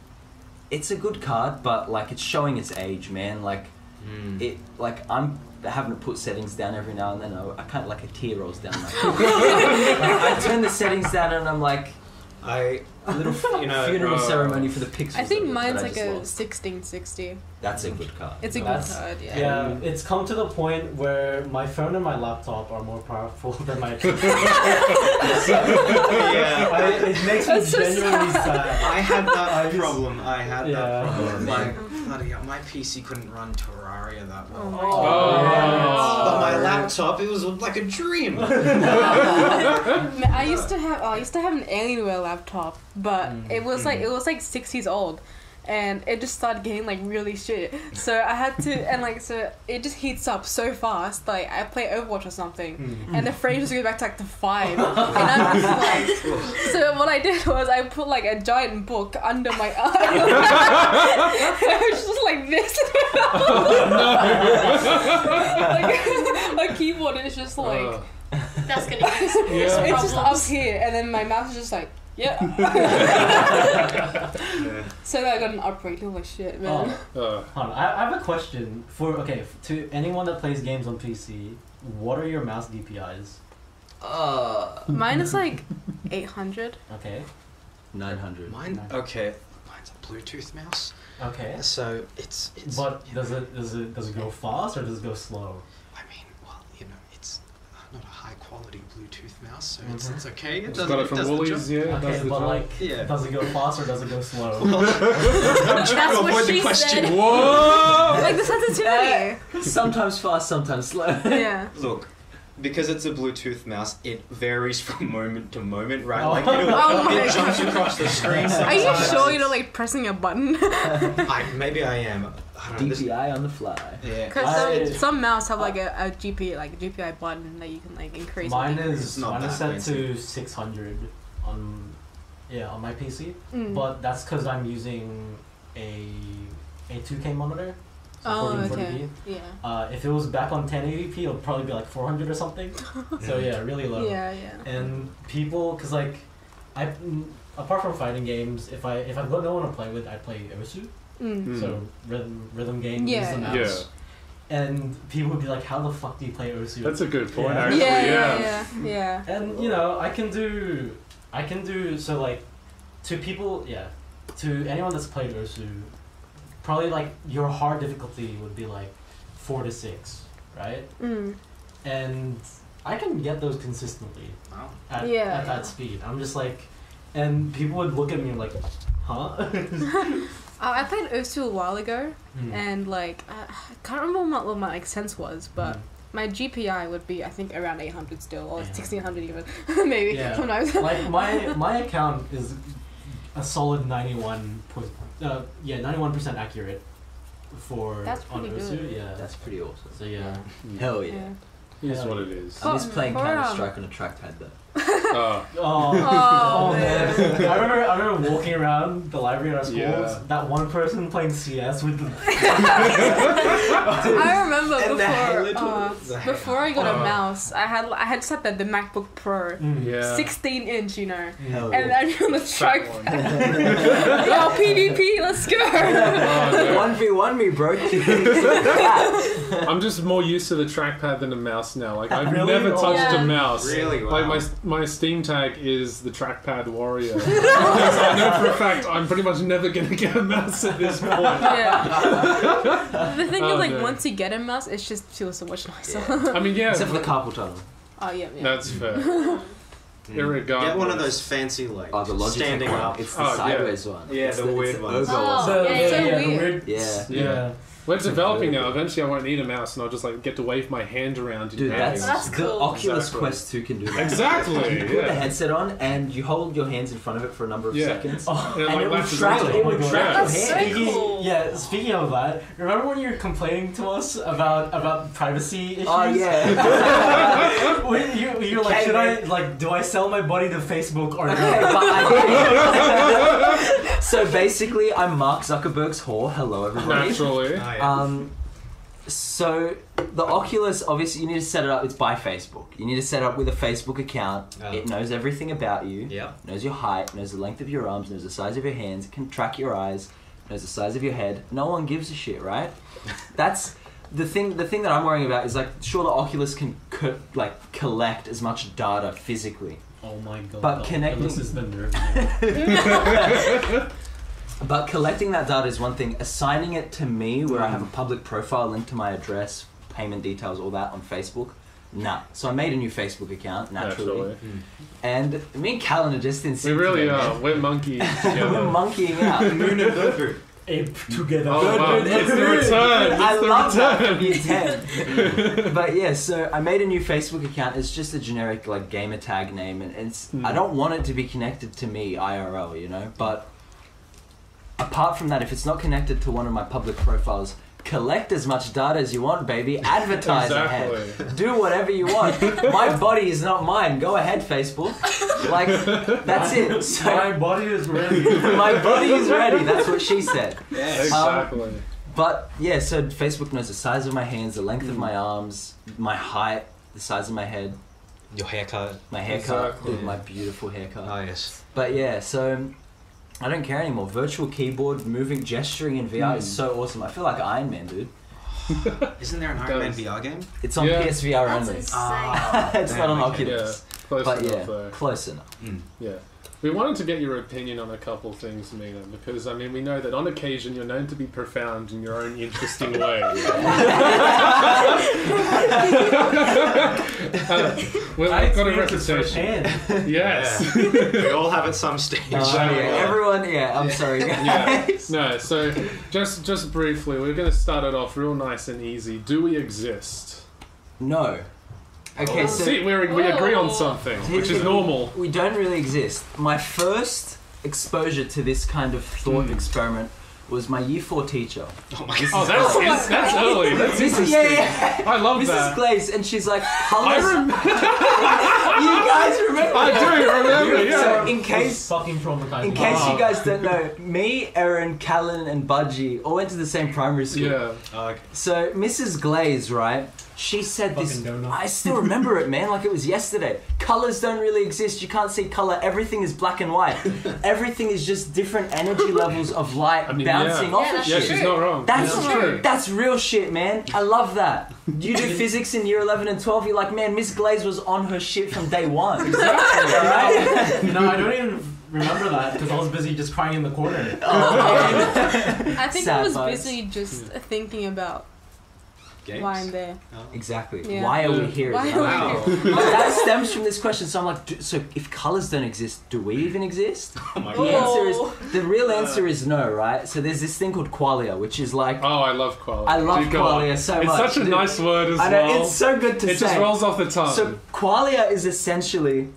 it's a good card but like it's showing its age man like Mm. it like i'm having to put settings down every now and then i, I can't like a tear rolls down my like, i turn the settings down and i'm like I, a little you know, funeral uh, ceremony for the pixels I think that- that mine's I like just a lost. 1660. That's a good card It's a good That's- card, yeah. Yeah, it's come to the point where my phone and my laptop are more powerful than my PC. yeah. I, it makes me so genuinely sad. sad. I had I that just- problem. I had Yeah. that problem. Oh, Like, bloody hell, my PC couldn't run Terraria that Oh well. my Oh. god. But my laptop, it was like a dream. I used to have oh, I used to have an Alienware laptop, but Mm. it was like it was like six years old, and it just started getting like really shit. So I had to and like so it just heats up so fast. Like I play Overwatch or something, Mm. and the frame just goes back to like the five, and I'm just like. So what I did was I put like a giant book under my eye. it was just like this. like my keyboard is just like. Uh, That's gonna give you some Yeah. It's just up here, and then my mouse is just like, yeah. Yeah. so I got an upgrade. Oh my shit, man. Oh, uh, hold on. I, I have a question for okay to anyone that plays games on PC. What are your mouse DPIs? uh Mine is like 800. Okay, 900 Mine, okay. Mine's a Bluetooth mouse, okay. so it's it's. But does it does it does it go fast or does it go slow? I mean, well, you know, it's not a high quality Bluetooth mouse, so it's, Mhm. it's okay. It it's does, got it it from does the Woolies, job. yeah. Okay, does the but job. like, Yeah. does it go fast or does it go slow? I'm trying That's to what avoid the she question. said. Whoa! Like the sensitivity. sometimes fast sometimes slow yeah. Look, because it's a Bluetooth mouse, it varies from moment to moment, right? Oh. Like it'll, Oh my it jumps across the screen. Are you sometimes. sure you're not like pressing a button? I, maybe I am. I don't know. This, dpi on the fly yeah. Because some, some mouse have like a, a DPI like a DPI button that you can like increase. Mine and decrease. is not mine is set to six hundred on yeah on my PC, Mm. but that's because I'm using a a two K monitor. So oh okay. Yeah. Uh, if it was back on 1080p, it would probably be like 400 or something. so yeah, really low. Yeah yeah. And people, cause like, I apart from fighting games, if I if I've got no one to play with, I play Osu. Mm. So rhythm rhythm game, Yeah, use the yeah. And people would be like, "How the fuck do you play Osu?" That's a good point, Yeah. actually. Yeah Yeah. yeah yeah yeah. and you know i can do i can do so like to people yeah to anyone that's played Osu, probably like your hard difficulty would be like four to six right Mm. and i can get those consistently Wow. at, Yeah, at yeah. that speed i'm just like and people would look at me like huh Uh, I played Osu a while ago, Hmm. and like I, I can't remember what my, what my like sense was, but Hmm. my DPI would be I think around 800 still, or Yeah. 1600 even, maybe Yeah. sometimes. like my my account is a solid 91 point uh, yeah 91% accurate for That's on pretty Osu, good. yeah that's pretty awesome so yeah hell yeah Here's what it is. I'm just playing for, um, counter strike on a trackpad though Oh, Oh, Oh, oh man. I remember I remember walking around the library at our schools. Yeah. That one person playing CS with the I remember And the halo before uh, tools, the before I got a Oh. mouse, I had I had set the, the MacBook Pro, Mm. yeah. 16 inch, you know, Hell and yeah. I'm on the Fat track. one. Yo, PvP, let's go. Oh, no. One v one me, bro. I'm just more used to the trackpad than a mouse now. Like I've Really? never touched Yeah. a mouse. Really? Like Wow. My my Steam tag is the trackpad warrior. because I know for a fact I'm pretty much never gonna get a mouse at this point. yeah. The thing Oh, is, like, no. once you get a mouse, it just feels so much nicer. I mean, yeah, Except for the carpal tunnel. oh yeah, yeah. that's fair. Mm. Irregardless. Get one of those fancy like Oh, the Logitech standing one. up. It's the Oh, yeah. sideways one. Yeah, It's the weird it's ones. ogre Oh, one. yeah, it's so the weird. weird. Yeah. Yeah. We're developing now. Eventually, I won't need a mouse, and I'll just like get to wave my hand around. Dude, that's, games. That's the cool. Oculus Exactly. Quest 2 can do that. exactly. You put the headset on and you hold your hands in front of it for a number of Yeah. seconds. Oh, And, And like, it will track, onto it will oh my track God. your That's so cool. yeah, speaking of that, remember when you were complaining to us about about privacy issues? Oh, yeah. when you you're like, should I like, do I sell my body to Facebook or Okay, not? but I so basically, I'm Mark Zuckerberg's whore. Hello, everybody. Naturally. Oh, yeah. Um, so the Oculus, obviously, you need to set it up. It's by Facebook. You need to set it up with a Facebook account. Oh. It knows everything about you. yeah. Knows your height. Knows the length of your arms. Knows the size of your hands. Can track your eyes. Knows the size of your head. No one gives a shit, right? That's the thing. The thing that I'm worrying about is like, sure, the Oculus can co- like collect as much data physically. Oh my god. But connecting- This is the nerve. But collecting that data is one thing. Assigning it to me, where I have a public profile linked to my address, payment details, all that on Facebook, nah. So I made a new Facebook account naturally, Naturally. and me and Callan are just in We really together. are. We're monkeys We're monkeying out. Moon and Bird Ape together. Oh, wow. It's the return. It's I the love that return. for the intent. but yeah, so I made a new Facebook account. It's just a generic like gamer tag name, and it's Hmm. I don't want it to be connected to me IRL, you know. But apart from that, if it's not connected to one of my public profiles, collect as much data as you want, baby. Advertise ahead. Do whatever you want. my body is not mine. Go ahead, Facebook. Like that's it. So My body is ready. my body is ready. That's what she said. Um, exactly. But yeah, so Facebook knows the size of my hands, the length of my mm. arms, my height, the size of my head, Your haircut. my haircut, Exactly. my beautiful haircut. Oh yes. But yeah, so I don't care anymore. Virtual keyboard, moving, gesturing in VR is so awesome. I feel like Iron Man, dude. Isn't there an Iron Man. VR game? It's on Yeah. PSVR That's only. Ah, it's not on okay. Yeah. Oculus. Close But enough yeah, though. close enough. Yeah. We wanted to get your opinion on a couple things, Mina, because I mean we know that on occasion you're known to be profound in your own interesting way. Uh, well, I we've got a experienced reputation. firsthand. Yes. we all have at some stage. Oh, Exactly. yeah, everyone, yeah, I'm sorry, Yeah. guys. No, so just just briefly, we're going to start it off real nice and easy. Do we exist? No. Okay, so See, we we agree on something, which is normal. We don't really exist. My first exposure to this kind of thought Hmm. experiment was my year four teacher. Oh my Oh, that's is, that's early. That's Mrs. interesting. Yeah, yeah, I love Mrs. that. Glaze, and she's like, I, colors. rem- you guys remember? I do remember. So in case, fucking traumatizing. in case you guys don't know, me, Erren, Callan, and Budgie all went to the same primary school. Yeah. Okay. So Mrs. Glaze, right? She said this. Donut. I still remember it, man, like it was yesterday. Colors don't really exist. You can't see color. Everything is black and white. Everything is just different energy levels of light I mean, bouncing yeah. off Yeah, of that's Yeah, shit. she's not wrong. That's That's true. true. That's real shit, man. I love that. You do physics in year 11 and 12, you're like, man, Miss Glaze was on her shit from day one. Exactly, right? no, I don't even remember that because I was busy just crying in the corner. Oh, I think I Sad was vibes. busy just thinking about Games? why I'm there. Oh. Exactly. Yeah. Why are we mm. here? Why are another we here? That stems from this question. So I'm like, do, so if colors don't exist, do we even exist? Oh my The god. answer Oh. is the real uh. answer is no, right? So there's this thing called qualia, which is like Oh, I love qualia. I love Do qualia so it's much. It's such a Dude, nice word as I know well. it's so good to it say. It just rolls off the tongue. so qualia is essentially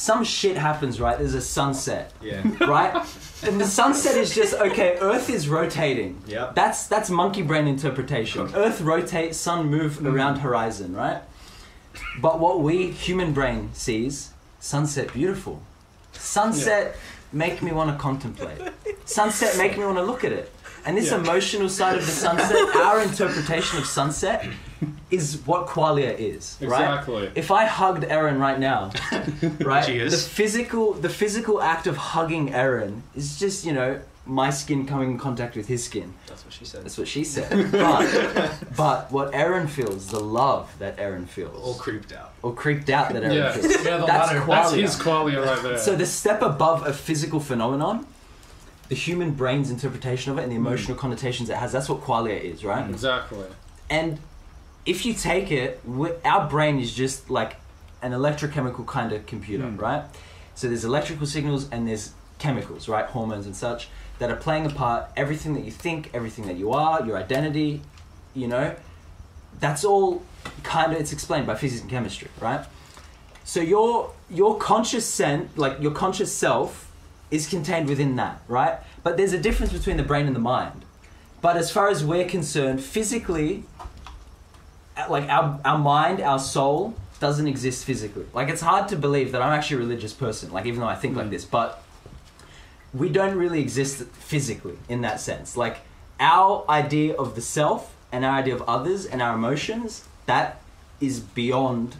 some shit happens, right? There's a sunset, Yeah. right? and the sunset is just okay. Earth is rotating. Yep. That's that's monkey brain interpretation. Earth rotates, sun move around horizon, right? But what we human brain sees sunset beautiful. Sunset make me want to contemplate. Sunset make me want to look at it. And this Yeah. emotional side of the sunset, our interpretation of sunset, is what qualia is, right? Exactly. If I hugged Erren right now, right, Cheers. the physical the physical act of hugging Erren is just you know my skin coming in contact with his skin. That's what she said. That's what she said. But but what Erren feels, the love that Erren feels, All creeped out. or creeped out that Erren Yeah. feels, Yeah, the that's latter. qualia. That's his qualia right there. So the step above a physical phenomenon, the human brain's interpretation of it and the emotional connotations it has, that's what qualia is, right? exactly. And if you take it, our brain is just like an electrochemical kind of computer, Mm. right? So there's electrical signals and there's chemicals, right? Hormones and such that are playing a part. Everything that you think, everything that you are, your identity, you know, that's all kind of it's explained by physics and chemistry, right? So your your conscious sense, like your conscious self, is contained within that, right? But there's a difference between the brain and the mind. But as far as we're concerned, physically, uh, like our, our mind, our soul doesn't exist physically. Like it's hard to believe that I'm actually a religious person, like even though I think like this, but we don't really exist physically in that sense. Like our idea of the self and our idea of others and our emotions, that is beyond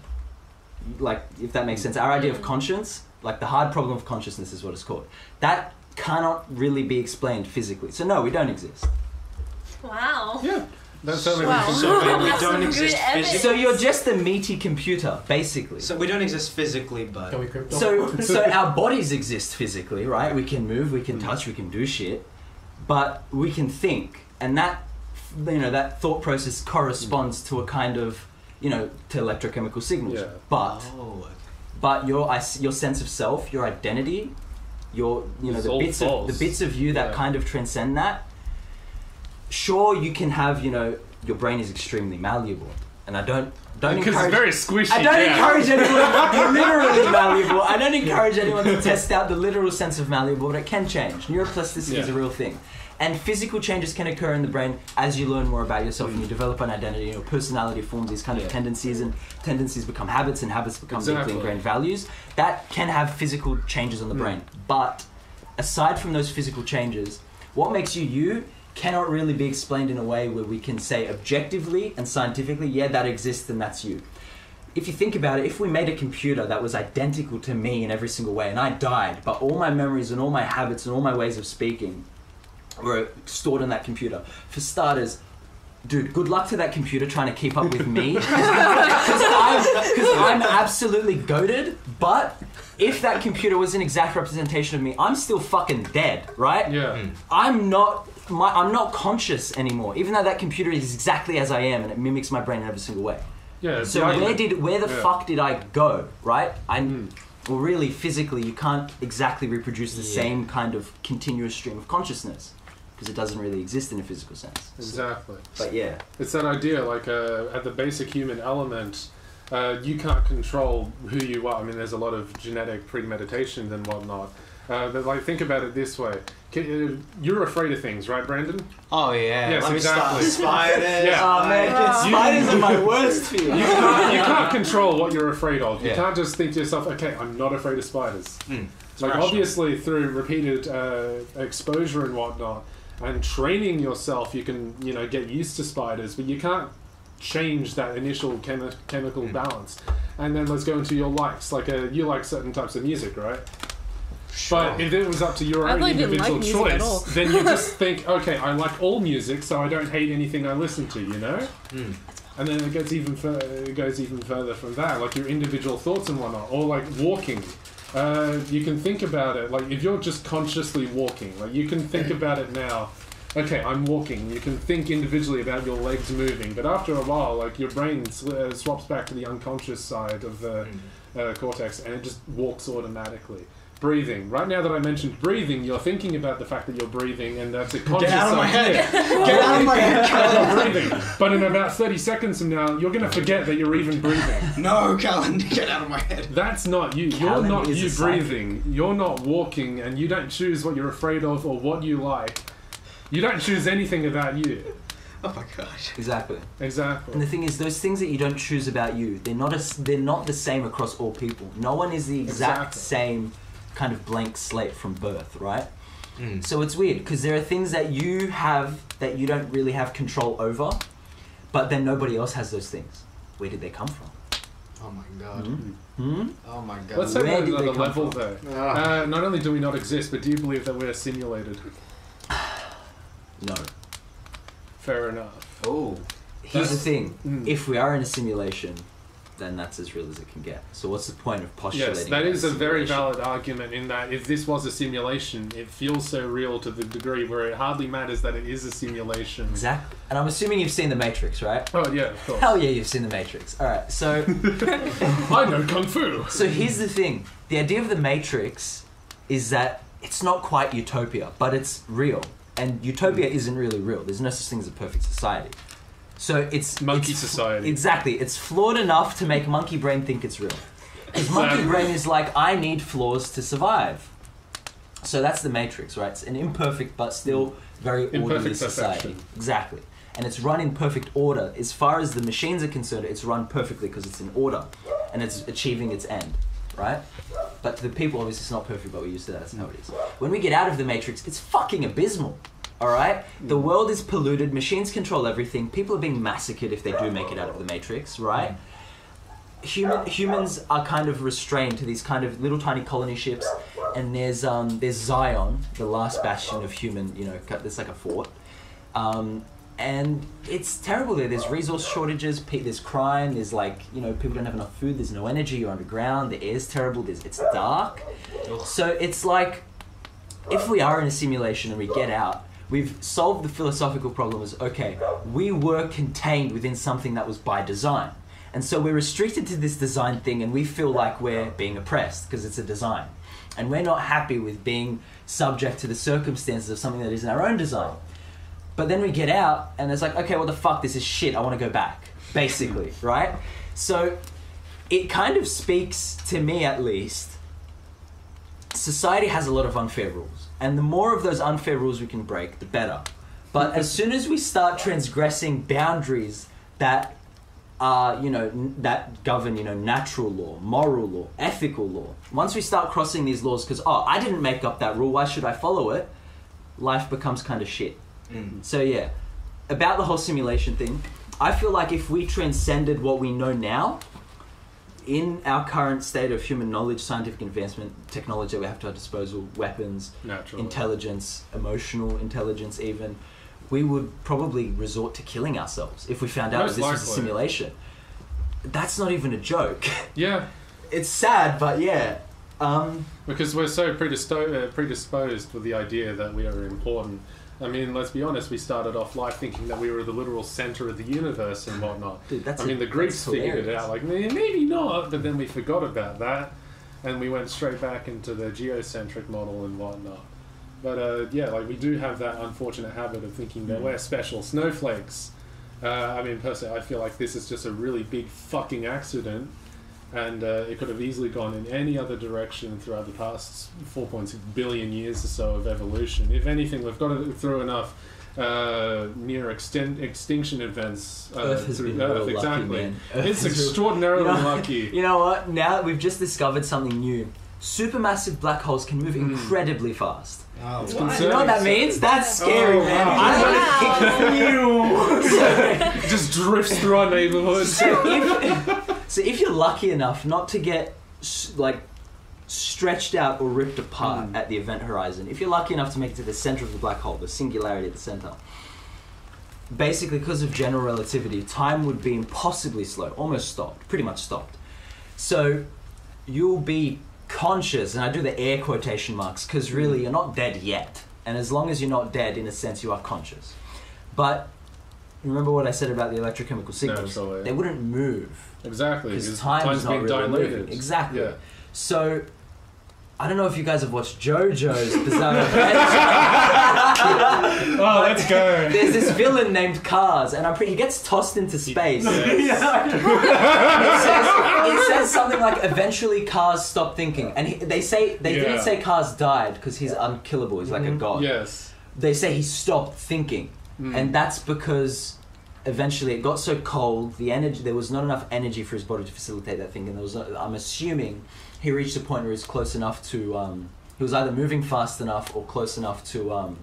like if that makes sense. Our idea of conscience, like the hard problem of consciousness is what it's called. That cannot really be explained physically. So no, we don't exist. Wow. Yeah. That's certainly Wow. So we, we don't exist physically. So you're just a meaty computer, basically. So we don't exist physically, but Can we crypto? So, so our bodies exist physically, right? We can move, we can mm-hmm. touch, we can do shit, but we can think, and that, you know, that thought process corresponds to a kind of, you know, to electrochemical signals. Yeah. But, oh, but your your sense of self, your identity, your, you know, It's the bits of the bits of you that Yeah. kind of transcend that. Sure, you can have, you know, your brain is extremely malleable, and I don't don't because encourage it's very squishy. I don't yeah. encourage anyone literally malleable. I don't encourage anyone to test out the literal sense of malleable, but it can change. Neuroplasticity is a real thing. And physical changes can occur in the brain as you learn more about yourself and you develop an identity. Your personality forms these kind of Yeah. tendencies, and tendencies become habits, and habits become Exactly. deeply ingrained values. That can have physical changes on the Mm. brain. But aside from those physical changes, what makes you you cannot really be explained in a way where we can say objectively and scientifically, yeah, that exists and that's you. If you think about it, if we made a computer that was identical to me in every single way and I died, but all my memories and all my habits and all my ways of speaking were stored in that computer, for starters, dude, good luck to that computer trying to keep up with me. Because I'm, 'cause I'm absolutely goaded, but if that computer was an exact representation of me, I'm still fucking dead, right? Yeah. I'm not my, I'm not conscious anymore, even though that computer is exactly as I am and it mimics my brain in every single way. Yeah. So like- where did where the Yeah. fuck did I go? Right? I Mm. well, really physically, you can't exactly reproduce the Yeah. same kind of continuous stream of consciousness because it doesn't really exist in a physical sense. Exactly. But yeah, It's that idea, like uh, at the basic human element, uh, you can't control who you are. I mean, there's a lot of genetic premeditation and whatnot. Uh, but like, think about it this way: Can, uh, you're afraid of things, right, Brandon? oh yeah. Yes, Let me exactly. start. Spiders. Yeah. oh man, Wow. spiders are my worst fear. You can't, you can't control what you're afraid of. You Yeah. can't just think to yourself, "Okay, I'm not afraid of spiders." Mm. Like rational. obviously through repeated uh, exposure and whatnot, and training yourself, you can you know get used to spiders, but you can't change that initial chemi- chemical Hmm. balance. And then let's go into your likes. Like uh, you like certain types of music, right? But if it was up to your I own thought you didn't individual like music at all. choice, then you just think, okay, I like all music, so I don't hate anything I listen to. You know. Mm. And then it gets even fur- it goes even further from that, like your individual thoughts and whatnot, or like walking. Uh, you can think about it like if you're just consciously walking, like you can think about it now. Okay, I'm walking. You can think individually about your legs moving, but after a while, like your brain sw- uh, swaps back to the unconscious side of the uh, cortex, and it just walks automatically. Breathing. Right now that I mentioned breathing, you're thinking about the fact that you're breathing, and that's a conscious Get out of my idea. head. Get out of my head. You're breathing. But in about 30 seconds from now, you're going to forget that you're even breathing. No, Callan, get out of my head. That's not you. You're not is you a breathing. You're not walking, and you don't choose what you're afraid of or what you like. You don't choose anything about you. Oh my gosh. Exactly. Exactly. And the thing is, those things that you don't choose about you, they're not a, they're not the same across all people. No one is the exact Exactly. same kind of blank slate from birth, right? Mm. So it's weird because there are things that you have that you don't really have control over, but then nobody else has those things. Where did they come from? Oh my god. Hmm? Oh my god. Let's Where take that they another come level from? though. Ah. Uh, not only do we not exist, but do you believe that we're simulated? No. Fair enough. oh. Here's the thing: Mm. if we are in a simulation, then that's as real as it can get. So what's the point of postulating? Yes, that is a very valid argument in that if this was a simulation, it feels so real to the degree where it hardly matters that it is a simulation. Exactly. And I'm assuming you've seen The Matrix, right? Oh yeah, of course. Hell yeah, you've seen The Matrix. All right, so I know kung fu. so here's the thing: the idea of The Matrix is that it's not quite utopia, but it's real, and utopia isn't really real. There's no such thing as a perfect society. So it's Monkey it's- society. Exactly, it's flawed enough to make monkey brain think it's real. Because monkey brain is like, I need flaws to survive. So that's the Matrix, right? It's an imperfect but still very orderly Imperfect society. perfection. Exactly. And it's run in perfect order. As far as the machines are concerned, it's run perfectly because it's in order and it's achieving its end, right? But to the people, obviously, it's not perfect, but we're used to that. That's how it is. When we get out of the Matrix, it's fucking abysmal. All right, the world is polluted. Machines control everything. People are being massacred if they do make it out of the Matrix. Right? Human humans are kind of restrained to these kind of little tiny colony ships, and there's um there's Zion, the last bastion of human. You know, there's like a fort. Um, and it's terrible there. There's resource shortages. There's crime. There's like you know people don't have enough food. There's no energy. You're underground. The air's terrible. There's it's dark. So it's like if we are in a simulation and we get out, we've solved the philosophical problem as okay, we were contained within something that was by design. And so we're restricted to this design thing and we feel like we're being oppressed because it's a design. And we're not happy with being subject to the circumstances of something that isn't our own design. But then we get out and it's like, okay, what the fuck, this is shit, I want to go back. Basically, hmm. right? So it kind of speaks to me at least society has a lot of unfair rules, and the more of those unfair rules we can break, the better. But as soon as we start transgressing boundaries that are, you know, n- that govern, you know, natural law, moral law, ethical law, once we start crossing these laws, because oh, I didn't make up that rule, why should I follow it? Life becomes kind of shit. Mm. So yeah, about the whole simulation thing, I feel like if we transcended what we know now, in our current state of human knowledge, scientific advancement, technology that we have to our disposal, weapons, Natural. intelligence, emotional intelligence, even, we would probably resort to killing ourselves if we found out Most that this was a simulation. That's not even a joke. Yeah, it's sad, but yeah. Um, because we're so uh, predisposed with the idea that we are important. I mean, let's be honest. We started off life thinking that we were the literal center of the universe and whatnot. dude, that's I mean, the Greeks figured it out. Like maybe not, but then we forgot about that, and we went straight back into the geocentric model and whatnot. But uh, yeah, like we do have that unfortunate habit of thinking that we're special snowflakes. Uh, I mean, personally, I feel like this is just a really big fucking accident, and uh, it could have easily gone in any other direction throughout the past 4.6 billion years or so of evolution. If anything, we've got it through enough uh, near extin- extinction events. Uh, Earth has through been Earth, real lucky, exactly. man. Earth It's is real- extraordinarily You know- lucky. You know what? Now that we've just discovered something new. Supermassive black holes can move Mm. incredibly fast. Oh, It's wow. concerning. You know what that means? That's scary, Oh, man. wow. I It just drifts through our neighborhood. so, if, so if you're lucky enough not to get like stretched out or ripped apart Mm. at the event horizon, if you're lucky enough to make it to the center of the black hole, the singularity at the center, basically because of general relativity, time would be impossibly slow, almost stopped, pretty much stopped. So you'll be conscious, and I do the air quotation marks because really you're not dead yet. And as long as you're not dead, in a sense, you are conscious. But remember what I said about the electrochemical signals? No, Naturally. They wouldn't move. Exactly. because time time's is not been really diluted. moving. Exactly. Yeah. So, I don't know if you guys have watched JoJo's Bizarre Adventure. Oh, let's go. There's this villain named Kars, and I'm pretty, he gets tossed into space. Yes. it, says, it says something like eventually Kars stop thinking, and he, they say they Yeah. didn't say Kars died because he's unkillable. He's like a mm-hmm. god. Yes. They say he stopped thinking. Mm. and that's because eventually it got so cold the energy there was not enough energy for his body to facilitate that thing. And there was no, i'm assuming he reached a point where he's close enough to um, he was either moving fast enough or close enough to um,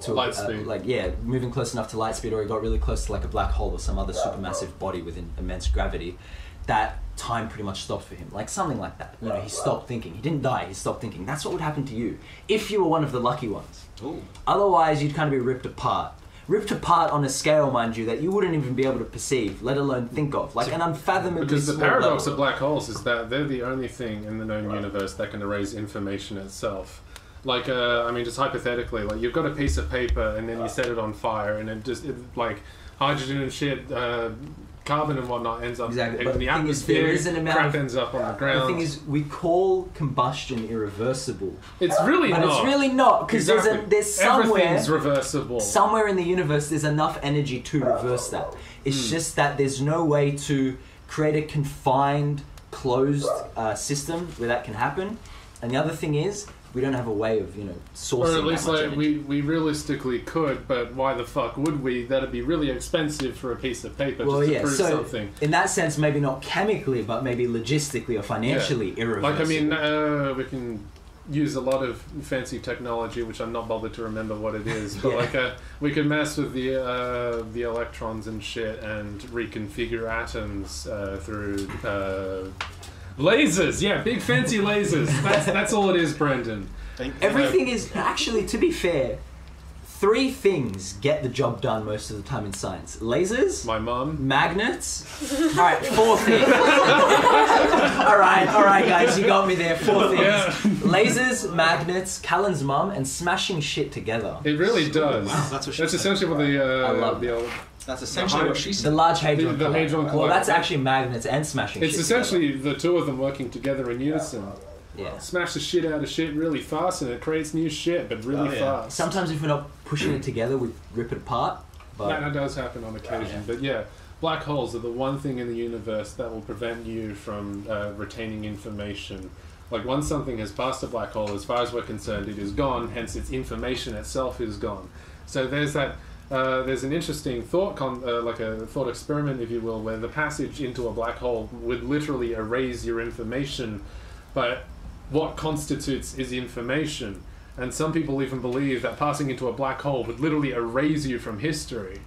to Light uh, like yeah moving close enough to light speed or he got really close to like a black hole or some other supermassive body with immense gravity that time pretty much stopped for him. Like something like that. You know he stopped thinking. He didn't die. He stopped thinking. That's what would happen to you if you were one of the lucky ones. Ooh. Otherwise, you'd kind of be ripped apart. Ripped apart on a scale, mind you, that you wouldn't even be able to perceive, let alone think of. Like an unfathomably Because the paradox level. of black holes is that they're the only thing in the known universe that can erase information itself. Like, uh, I mean, just hypothetically, like you've got a piece of paper and then you set it on fire and it just, it, like, hydrogen and shit, uh, carbon and whatnot ends up Exactly, in the the thing is, there atmosphere. is an amount crap ends up on the ground. The thing is, we call combustion irreversible, it's really but not. it's really not because there's a, there's somewhere reversible. somewhere in the universe there's enough energy to reverse that. It's Hmm. just that there's no way to create a confined, closed uh, system where that can happen. And the other thing is, we don't have a way of you know sourcing or at least like energy. we, we realistically could, but why the fuck would we? That'd be really expensive for a piece of paper Well, just to yeah. prove So something. in that sense, maybe not chemically, but maybe logistically or financially irreversible. Like I mean, uh, we can use a lot of fancy technology, which I'm not bothered to remember what it is. But Yeah. like, uh, we can mess with the uh, the electrons and shit, and reconfigure atoms uh, through uh, lasers. Yeah, big fancy lasers. That's that's all it is, Brandon. Everything is actually, to be fair, three things get the job done most of the time in science: lasers, My mum. magnets. all right, four things. all right, all right, guys, you got me there. Four things: Yeah. lasers, magnets, Callan's mum, and smashing shit together. It really does. Wow, that's what she That's said. essentially what the uh, I love the old, That's essentially what she The large hadron. The- the collider. Hadron Well, Collider. that's actually magnets and smashing. it's shit essentially the two of them working together in unison. together. yeah. Smash the shit out of shit really fast, and it creates new shit, but really Oh, yeah. fast. Sometimes if we're not pushing it together, we rip it apart. But That, that does happen on occasion, but yeah, black holes are the one thing in the universe that will prevent you from uh, retaining information. Like once something has passed a black hole, as far as we're concerned, it is gone. Hence, its information itself is gone. So there's that. Uh, there's an interesting thought, con- uh, like a thought experiment, if you will, where the passage into a black hole would literally erase your information, but what constitutes is information. And some people even believe that passing into a black hole would literally erase you from history.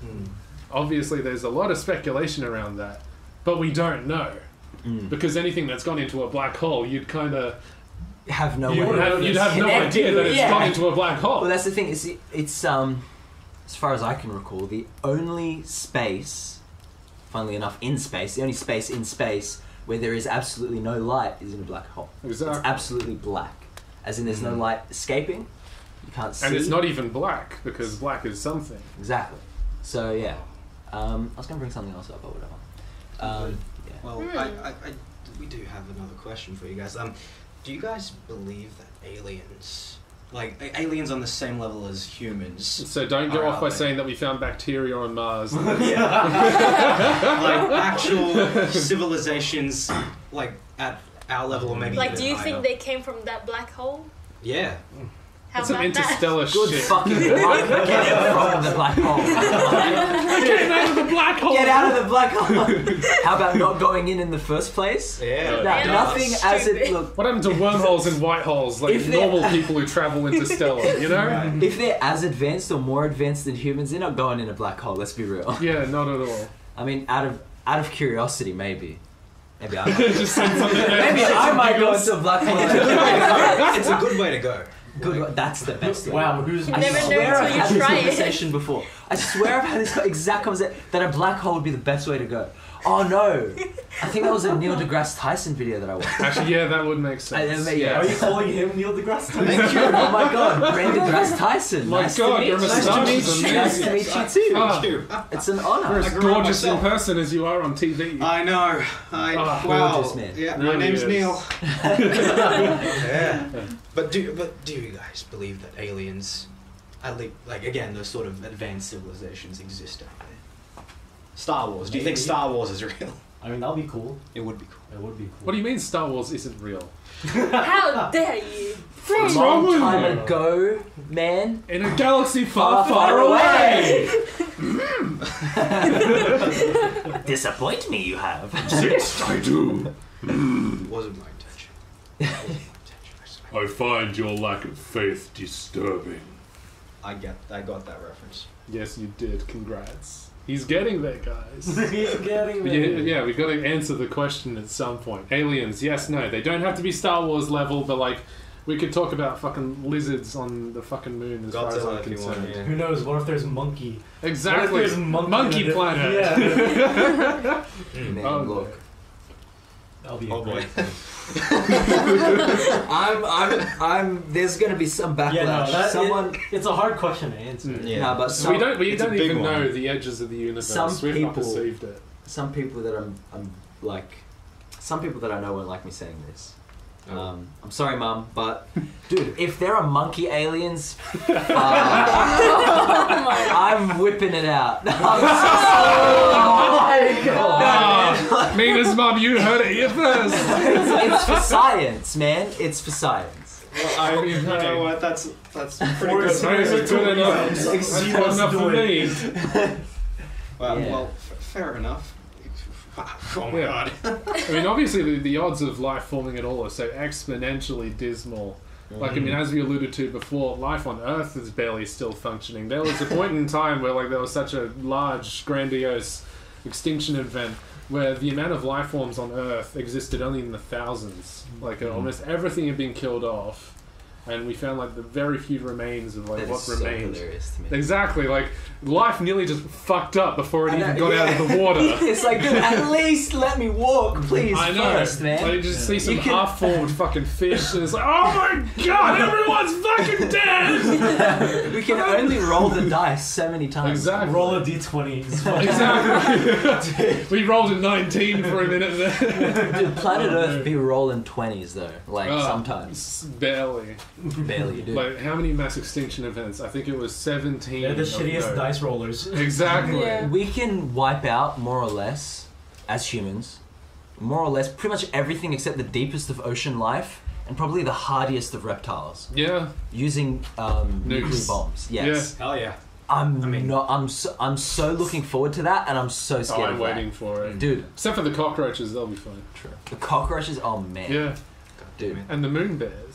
Hmm. Obviously, there's a lot of speculation around that, but we don't know Mm. because anything that's gone into a black hole, you'd kind of have no you would have, you'd have no idea that it, it's yeah. gone into a black hole. Well, that's the thing. It's it's um, as far as I can recall, the only space, funnily enough, in space, the only space in space where there is absolutely no light is in a black hole. exactly. It's absolutely black, as in there's no light escaping. You can't see. and it's not even black because black is something. exactly. So yeah, um, I was gonna bring something else up, but whatever. Um, yeah. Well, I, I, I, we do have another question for you guys. Um, do you guys believe that aliens, like aliens on the same level as humans, So don't go off by out there. saying that we found bacteria on Mars. like actual civilizations, like at our level or maybe Like, even do you higher? think they came from that black hole? Yeah. How That's some about that? interstellar Good shit. fucking luck getting from the black hole. Get out of the black hole. Get out of the black hole. How about not going in in the first place? Yeah. No, Yeah. nothing as it Stupid. look. What happened to wormholes and white holes? Like If normal people who travel interstellar, you know? If they're as advanced or more advanced than humans, they're not going in a black hole. Let's be real. Yeah, not at all. I mean, out of out of curiosity, maybe. Maybe I might. Just send something maybe I might go into a black hole. it's a good way to go. Good. That's the best. way. Wow, who's I never know swear I've had this try it. conversation before. I swear I've had this exact conversation that a black hole would be the best way to go. Oh no! I think that was a Neil deGrasse Tyson video that I watched. Actually, yeah, that would make sense. I- I- yeah. Are you calling him Neil deGrasse Tyson? Thank you. Oh my god, Brandon deGrasse Tyson. My nice God, to meet your you. Nice to moustache meet you. Nice to meet you too. Ah. Thank you. It's an honor. You're honor. as I grew up gorgeous in person as you are on TV. I know. I Ah, wow. gorgeous man. Yeah, my Really name's is. Neil. yeah. But do but do you guys believe that aliens, at least like again, those sort of advanced civilizations exist out there? Star Wars. Do you think Star Wars is real? I mean, that'll be cool. It would be cool. It would be cool. What do you mean Star Wars isn't real? How dare you? What's wrong with Time you? ago, man. In a galaxy far, Far, far, far away. Hmm. Disappoint me, you have. yes, I do. Hmm. It wasn't my intention. Wasn't my intention. I swear. I find your lack of faith disturbing. I get. I got that reference. Yes, you did. Congrats. He's getting there, guys. He's getting Yeah, there. yeah, we've got to answer the question at some point. Aliens, yes, no. They don't have to be Star Wars level, but like, we could talk about fucking lizards on the fucking moon as far as I'm if you want, concerned. yeah. Who knows? What if there's monkey? Exactly. What if there's monkey, Monkey in a di- Planet. Yeah. Man, Oh, look. That'll be a Oh, great boy. thing. I'm, I'm, I'm. There's gonna be some backlash. Yeah, no, that, Someone. it- it's a hard question to answer. Mm. Yeah. Nah, but So some, we don't. We don't even one. know the edges of the universe. Some We've not perceived it. some people that I'm, I'm like, some people that I know won't like me saying this. Oh. Um, I'm sorry, mum, but dude, if there are monkey aliens, uh, I'm whipping it out. Ah, Mina's mum, you heard it here first. it's, it's for science, man. It's for science. Well, I, What do you you know what? That's that's pretty good. That's It's good enough. It's That's good enough for me. Well, Yeah. well, f- fair enough. Oh my Yeah. god. I mean, obviously, the, the odds of life forming at all are so exponentially dismal. Like, I mean, as we alluded to before, life on Earth is barely still functioning. There was a point in time where, like, there was such a large, grandiose extinction event where the amount of life forms on Earth existed only in the thousands. Like, uh, almost everything had been killed off, and we found like the very few remains of like That what is so hilarious to me. Exactly, like life nearly just fucked up before it I even know, got out of the water. it's like, dude, at least let me walk, please, I know. first, man. Like, you just see some can- half-formed fucking fish, and it's like, oh my god, everyone's fucking dead. we can only roll the dice so many times. Exactly. Roll a d20. Exactly. we rolled a 19 for a minute there. Dude, planet oh, Earth be rolling twenties though, like Oh, sometimes. Barely. Barely, do. Like, how many mass extinction events? I think it was 17. They're the shittiest those. dice rollers. Exactly. Yeah. we can wipe out more or less as humans, more or less pretty much everything except the deepest of ocean life and probably the hardiest of reptiles Yeah. using um, nuclear bombs. Yes, Hell yeah. I'm I mean- not. I'm so, I'm so looking forward to that, and I'm so Oh, scared I'm of waiting for it. Dude, Except for the cockroaches, they'll be fine. True. the cockroaches. Oh man, Yeah. dude. And the moon bears.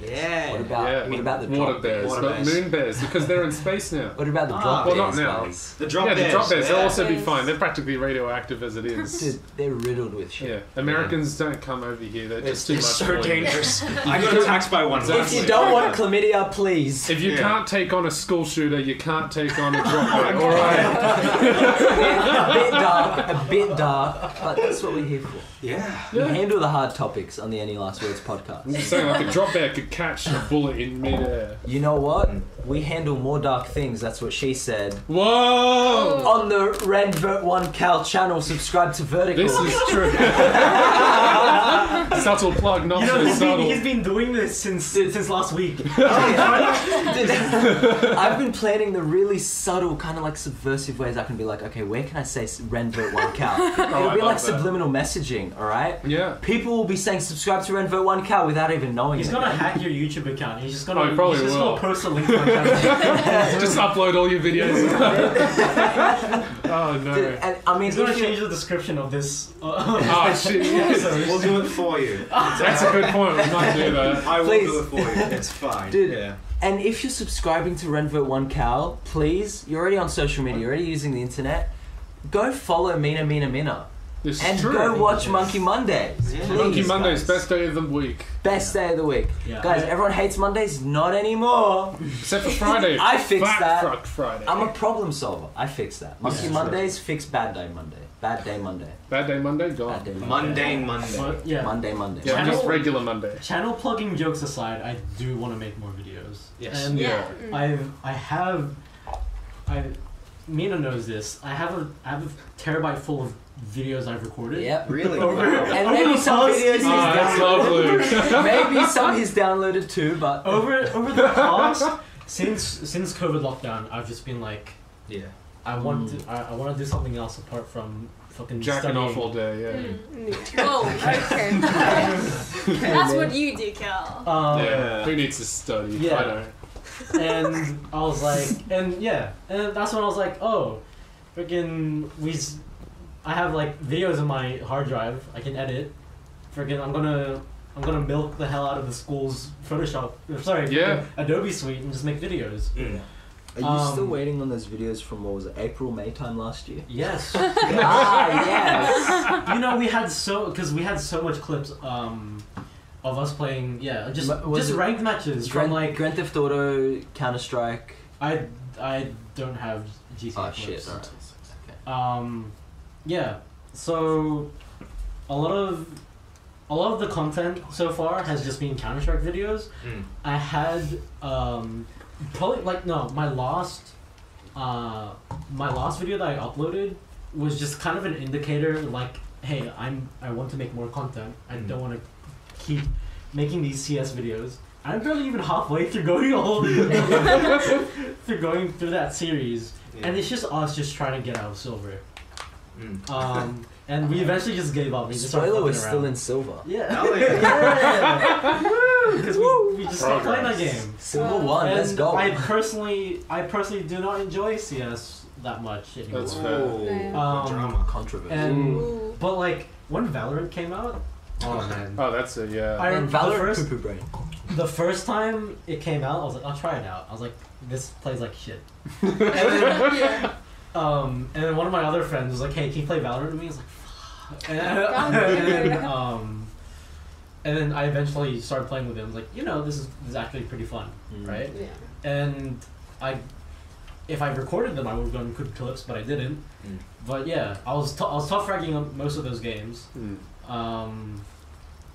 Yeah. What about yeah. what about the water drop bears? Water but bears. moon bears because they're in space now. What about the Ah. drop Well, not now. guys? The drop yeah, bears. the drop bears. They'll also be fine. They're practically radioactive as it is. Dude, they're riddled with shit. Yeah, Americans don't come over here. They're It's, just too it's much. so for you. dangerous. I got attacked by one. Exactly. If you don't want chlamydia, please. If you Yeah. can't take on a school shooter, you can't take on a drop bear. All right. a bit dark, a bit dark, but that's what we're here for. Yeah. We handle the hard topics on the Any Last Words I'm podcast. saying, like a drop bear could catch a bullet in midair. You know what? We handle more dark things. That's what she said. Whoa! On the Randvert One Cal channel, subscribe to Vertical. This is true. subtle plug, not You know, so he's been, he's been doing this since since last week. I've been planning the really subtle, kind of like subversive ways I can be like, okay, where can I say Renvert One Cal? Oh, It'll Oh, be like that. subliminal messaging, all right? Yeah. People will be saying subscribe to Renvert One Cal without even knowing it. He's it. gonna man. hack your YouTube account. He's just gonna, Oh, he probably he's just will. gonna post a link to my channel. Just upload all your videos. oh Dude, no. and I mean, He's gonna change the description of this. Oh shit. episode. We'll do it for you. That's a good point. We might do that. I will Please. do it for you. It's fine. Dude. Yeah. And if you're subscribing to Renvert One Cal, please, you're already on social media, you're already using the internet. Go follow Mina Mina Mina This is and true. go watch Monkey Mondays. Yeah. please, Monkey Mondays, guys. best day of the week. Best day of the week, Yeah. guys. Everyone hates Mondays, not anymore. Except for Friday. I fixed Fat that. fuck Friday. I'm a problem solver. I fixed that. Monkey Yeah. Mondays fix bad day Monday. Bad day Monday. Bad day Monday, gone. Bad day Monday. Mundane Monday. But yeah, Monday Monday. Yeah, Channel- just regular Monday. channel plugging jokes aside, I do want to make more videos. Yes. And Yeah. Mm. I've I have I Mina knows this. I have a I have a terabyte full of videos I've recorded. Yep. Really? Over, And over maybe the some past- videos he's that's downloaded. lovely. Maybe some he's downloaded too, but over over the past since since COVID lockdown, I've just been like Yeah. I want Mm. to I, I want to do something else apart from fucking Jacking off studying. all day, yeah. Oh, Okay. that's what you do, Cal. Um, yeah. Who needs to study? Yeah. I don't. and I was like, and yeah, and that's when I was like, oh, freaking, we, s- I have like videos in my hard drive I can edit. Freaking, I'm gonna, I'm gonna milk the hell out of the school's Photoshop, sorry, Yeah. Adobe Suite and just make videos. Mm. Are you Um, still waiting on those videos from what was it, April, May time last year? Yes. ah, yes. you know, we had so because we had so much clips um, of us playing, yeah, just Ma- was just ranked matches from like Grand Theft Auto, Counter Strike. I I don't have GTA Oh clips. shit! Alright. Okay. Um, yeah. So a lot of a lot of the content so far has just been Counter Strike videos. Mm. I had um, probably like no, my last uh, my last video that I uploaded was just kind of an indicator like, hey, I'm I want to make more content. I Mm. don't want to keep making these CS videos. I'm barely even halfway through going all through going through that series, Yeah. and it's just us just trying to get out of silver. Mm. Um, and we eventually just gave up. We just started Spoiler was fucking still around. in silver. Yeah. Oh, yeah. Because we, we just stopped playing that game. Silver Uh, one. Let's go. I personally, I personally do not enjoy CS that much anymore. That's fair. Oh, Um, drama. Controversy. And Ooh. but like when Valorant came out, oh man. Oh, that's it. Yeah. I- and the Valorant first- poo poo brain. The first time it came out, I was like, I'll try it out. I was like, this plays like shit. and then, yeah. Um, and then one of my other friends was like, Hey, can you play Valorant with me? I was like, Fuck. And, Oh, and then, um, and then I eventually started playing with him. I was like, you know, this is, this is actually pretty fun, Mm. right? Yeah. And I, if I recorded them, I would have done good clips, but I didn't. Mm. But yeah, I was t- I was tough fragging most of those games. Mm. Um,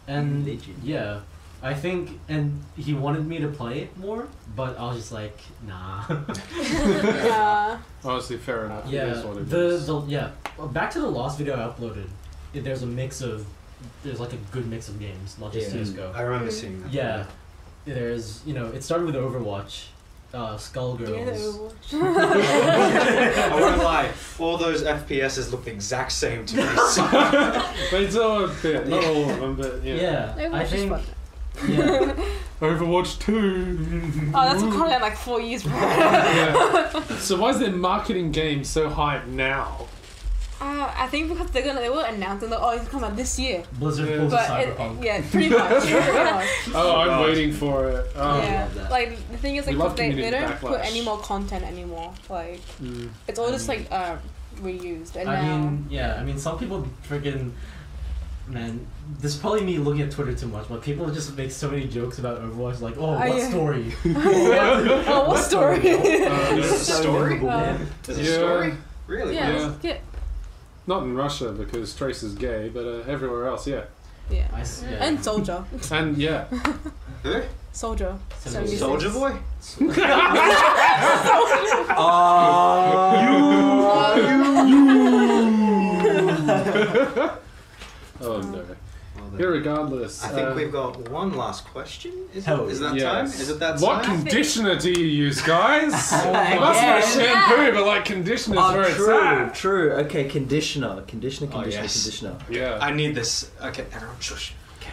and Legend. yeah, I think, and he wanted me to play it more, but I was just like, nah. Yeah. Honestly, fair enough. Yeah, is what it the is. the yeah. Back to the last video I uploaded. it- There's a mix of, there's like a good mix of games, not just Yeah. CS:GO. I remember seeing that. Yeah, there's you know it started with Overwatch, uh, Skullgirls. Yeah, I won't lie, all those FPSs look the exact same to me. So, They do a bit, not all of them, but yeah. Yeah, I think. Fun. Yeah, Overwatch 2. Oh, that's coming out like four years, bro. yeah. So why is their marketing game so hype now? Uh, I think because they're gonna they were announcing that oh it's coming out this year, Blizzard Yeah. pulls a but it, cyberpunk. yeah, pretty much. pretty. Oh, I'm God. waiting for it. Oh. yeah, love like the thing is like love they, they don't put any more content anymore. Like Mm. it's all just like uh reused and I now. mean, yeah, I mean, some people freaking, man, this is probably me looking at Twitter too much, but people just make so many jokes about Overwatch, like, oh, Oh, what yeah. story? oh, what story? Uh, It's a story? Uh. There's a story? Really? yeah, Yeah. yeah, Not in Russia because Trace is gay, but uh, everywhere else, yeah. yeah. I s- yeah. And Soldier, And yeah, Who? Soldier, Soldier 76. Soldier Boy? Oh no. Well. Irregardless. I think uh, we've got one last question. Is, it, Hell is that yes. time? Is it that What time? conditioner do you use, guys? Oh That's not God. shampoo, but like conditioner's Oh, where it's true, at. true. Okay, conditioner, conditioner, Oh, conditioner, yes. conditioner. Yeah. I need this. Okay, everyone shush. Okay,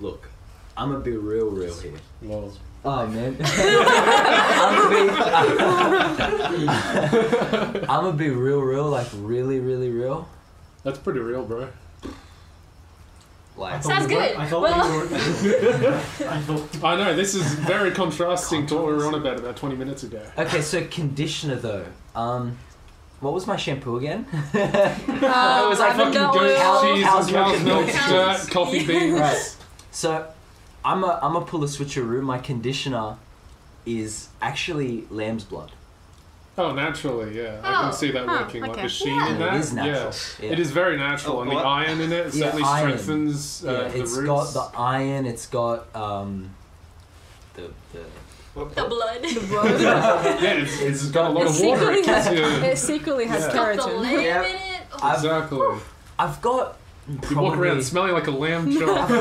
look, I'm gonna be real, real here. Well, Oh man, I'm gonna be, I'm gonna be real, real, like really, really real. that's pretty real, bro. I Like, thought Sounds we were- good. I thought Well- we were. I thought. I know, this is very contrasting to what we were on about about 20 minutes ago. Okay, so conditioner though. Um, what was my shampoo again? Um, It was like fucking goat cheese Cow's and milk cow's and milk, milk. dirt, coffee beans. Right. So, I'm a I'm a pull a switcheroo. My conditioner is actually lamb's blood. Oh, naturally, yeah. I can Oh, see that huh, working. Like okay. the sheen Yeah. in that. It is natural. Yeah. Yeah. It is very natural, Oh, and the iron in it certainly iron. strengthens uh, yeah, the it's roots. got the iron. It's got um, the the. what, The blood. The blood. yeah, it's, it's got a lot of water. It gives has, you. it secretly has Yeah. Got the keratin. lamb Yeah. in it. Oh, I've- Exactly. I've got. You walk around smelling like a lamb chop. I've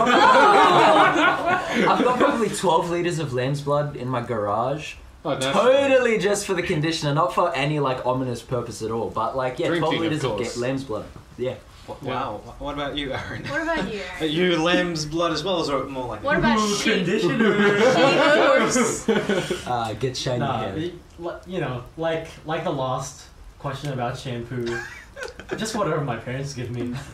got probably 12 liters of lamb's blood in my garage. Oh. Totally just for the conditioner, not for any like ominous purpose at all. But like, yeah, 12 Drinking, of liters of, course. ga- lamb's blood. Yeah. Wow. What about you, Erren? What about you? Are you lamb's blood as well, or more like? What about sheep? conditioner. Uh, get shiny nah, hair. you know, like like the last question about shampoo. Just whatever my parents give me.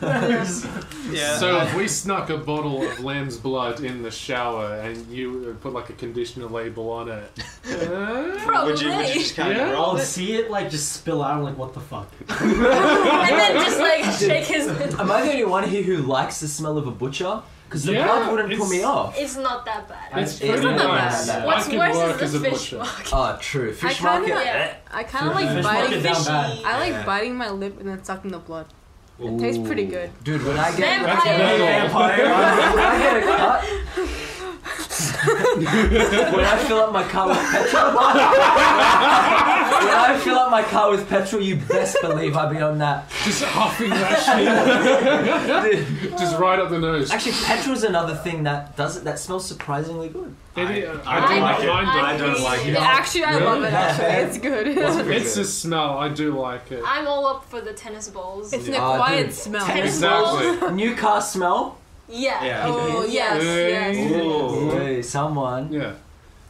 Yeah. So if we snuck a bottle of lamb's blood in the shower and you put like a conditioner label on it, uh, Probably. would you, would you just kind Yeah. of I'll roll it? see it like just spill out. I'm like, what the fuck? and then just like shake his. Am I the only one here who likes the smell of a butcher? Because the Yeah, blood wouldn't put it's- me off. It's not that bad. it's It's pretty not nice. bad. What's worse is as the fish market. Oh, true. Fish kinda- market. Yeah. Eh. I kind of like market biting. fishy. I like Yeah. biting my lip and then sucking the blood. It tastes pretty good. Dude, when I get Vampire. Vampire. when I get a cut, when I fill up my car with petrol, when I fill up my car with petrol, you best believe I'll be on that. Just huffing that shit, just right up the nose. Actually, petrol's another thing that does it. That smells surprisingly good. Maybe, uh, I I, don't do like not it. mind I don't like it. Actually, I Really? love it. Actually, it's good. It's the smell. I do like it. I'm all up for the tennis balls. It's an Ah, acquired dude. smell. Tennis Exactly. balls. New car smell. Yeah. Yeah. Oh yes, yes. Ooh. Hey, someone. Yeah.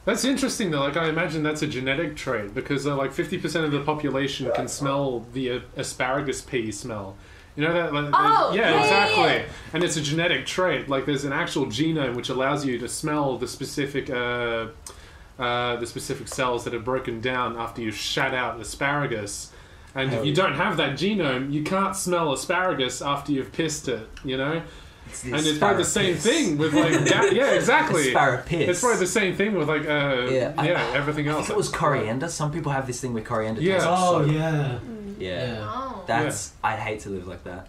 That's interesting though. Like I imagine that's a genetic trait because uh, like fifty percent of the population can smell the uh, asparagus pea smell. You know that? Like, Oh, yeah, yeah, yeah, exactly. yeah. And it's a genetic trait. Like there's an actual genome which allows you to smell the specific. Uh, uh, the specific cells that are broken down after you've shat out asparagus, and Hell if you yeah. don't have that genome, you can't smell asparagus after you've pissed it. You know, It's and it's probably the same asparagus. thing with like ga- yeah, exactly. Asparagus. It's probably the same thing with like uh, Yeah, yeah, I- everything I else. think it was coriander. Some people have this thing with coriander. Yeah. Oh so- yeah. yeah. Yeah. Oh. That's I'd hate to live like that.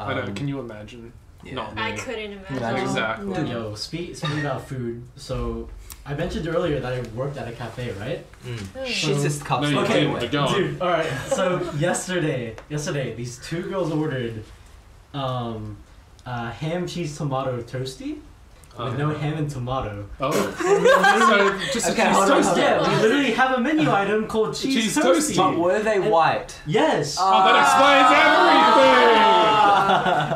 I know. Um, Can you imagine? yeah. Not I couldn't imagine. Imagine. Exactly. No. Yo, speak, speaking about food, so I mentioned earlier that I worked at a cafe, right? Shittest cups. No, you Okay, didn't. But go on. Dude, all right. So yesterday, yesterday, these two girls ordered um, uh, ham cheese tomato toasty with no ham and tomato. Oh, so just Okay, a cheese hold on, toast. hold on. Yeah, we literally have a menu item called cheese, Cheese toasty. toasty. But were they white? Yes. Oh, that explains everything.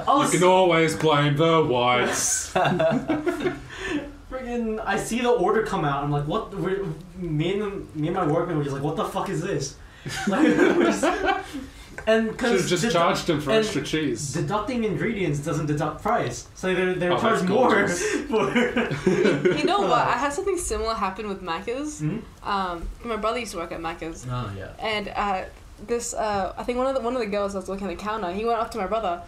I You can always blame the whites. friggin' I see the order come out. I'm like, what? We're, me and me and my workmate were just like, what the fuck is this? Like, we're just, and Should because have just charged him for extra cheese. deducting ingredients doesn't deduct price, so they're they're Oh, charged more gorgeous. for. You know what? I had something similar happen with Macca's. Hmm? Um, my brother used to work at Macca's, Oh yeah. and uh, this uh, I think one of the one of the girls that was working at the counter, he went up to my brother.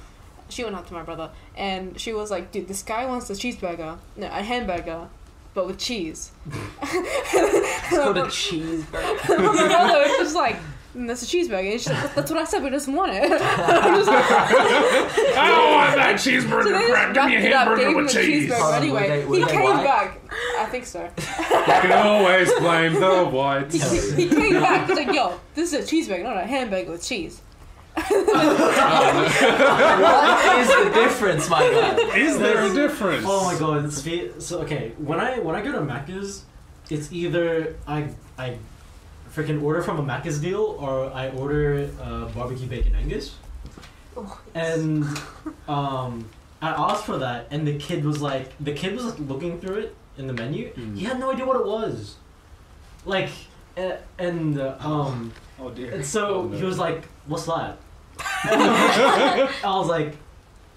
She went up to my brother, and she was like, "Dude, this guy wants a cheeseburger, no, a hamburger, but with cheese." It's called a cheeseburger. my brother was just like. "Mm, That's a cheeseburger. And she's like, That's what I said. We just want it. I'm just like, I don't want that so cheeseburger they crap. just Give me a wrapped it up, gave hamburger him with cheese. cheeseburger Hold on, anyway. were they- were he came white? back. I think so. You can always blame the whites. He, he came back. He's like, "Yo, this is a cheeseburger, not a hamburger with cheese." what is the difference, my guy? Is there a difference? Oh my god. Spe- So okay, when I when I go to Macca's, it's either I I freaking order from a Macca's deal or I order uh, barbecue bacon Angus. Oh, And um, I asked for that, and the kid was like, the kid was like looking through it in the menu. Mm. He had no idea what it was. Like, uh, and uh, um, Oh dear. and so Oh, no. he was like, "What's that?" I was like,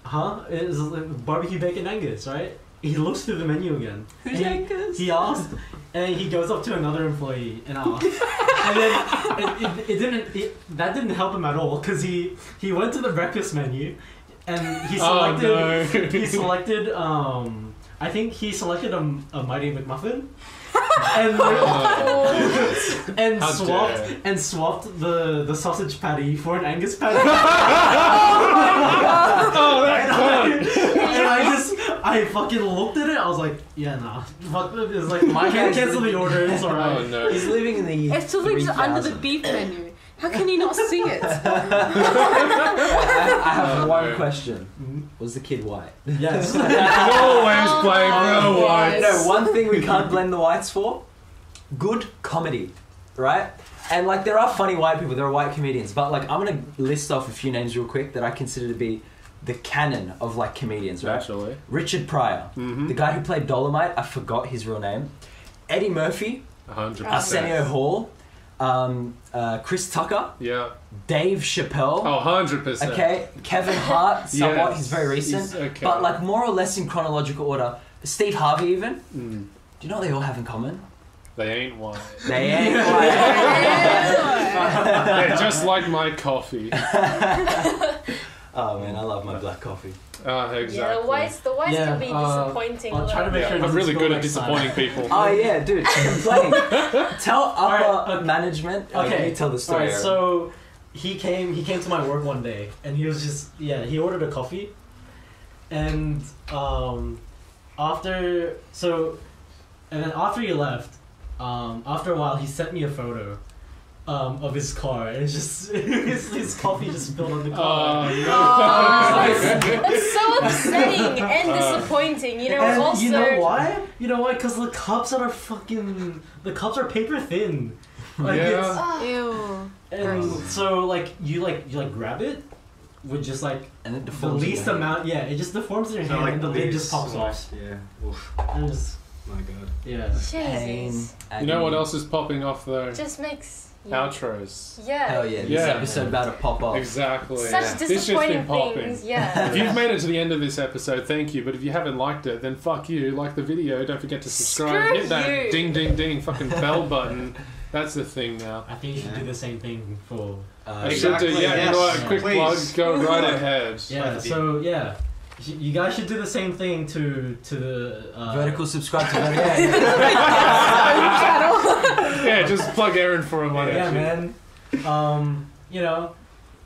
"Huh? It's like barbecue bacon Angus, right?" He looks through the menu again. Who's and he, Angus? He asked, and then he goes up to another employee and asks, and then it, it, it didn't. It, that didn't help him at all because he he went to the breakfast menu, and he Oh, selected no. he selected um I think he selected a, a mighty McMuffin. and and swapped dare. and swapped the, the sausage patty for an Angus patty. Oh, that cunt. and I fucking looked at it. I was like, yeah, nah. Fuck it. It's like My can't cancel the order. It's Oh alright. no. He's living in the year It's something just under the beef menu. How can you not see it? I, I have Oh, one no. question. Was the kid white? Yes. You can always blame the Oh, whites. No, one thing we can't blame the whites for good comedy, right? And like there are funny white people, there are white comedians, but like I'm gonna list off a few names real quick that I consider to be the canon of like comedians, right? Actually. Richard Pryor, Mhm. the guy who played Dolomite, I forgot his real name. Eddie Murphy, A hundred Arsenio percent. Hall, um, uh, Chris Tucker, Yeah. Dave Chappelle. Oh, 100%. Okay, Kevin Hart, somewhat. Yes. He's very recent, He's okay. but like more or less in chronological order. Steve Harvey, even. Mm. Do you know what they all have in common? They ain't white. They ain't white. They're just like my coffee. Oh man, I love my black coffee. Uh, exactly. Yeah, the whites, the whites Yeah, can be uh, disappointing. I'll a try to little make Yeah, sure it I'm doesn't really spill good at next time. disappointing people. Oh yeah, dude, complain. tell upper Alright, okay. management. Okay, Okay, you tell the story. Alright, so he came he came to my work one day and he was just yeah, he ordered a coffee and um after so and then after he left, um after a while he sent me a photo um of his car and it's just his, his coffee just spilled on the car. Oh, car. no. That's so upsetting and disappointing. You know, and also. you know why? You know why? Because the cups are fucking the cups are paper thin. Like Yeah. it's, Ah, Ew. And so like you like you like grab it with just like and it the least amount yeah, it just deforms in your So, hand like, and the lid just pops off. Yeah. Oof. And just My God. yeah. Pain. You know what else is popping off though? Just makes. You Outros. Yeah. Hell yeah, this Yeah. episode about to pop off. Exactly. Such This just been disappointing popping. things. Yeah. If you've made it to the end of this episode, thank you. But if you haven't liked it, then fuck you. Like the video. Don't forget to subscribe. Screw Hit that you. ding ding ding fucking bell button. That's the thing now. I think you should do the same thing for Uh, I should do. Exactly, Yeah, you know what? yes. Quick Please. plug. Go right ahead. yeah. Like So yeah, you you guys should do the same thing to to the uh, vertical subscribe to vertical. Yeah, just plug Erren for a why don't Yeah, you? man. Um, you know,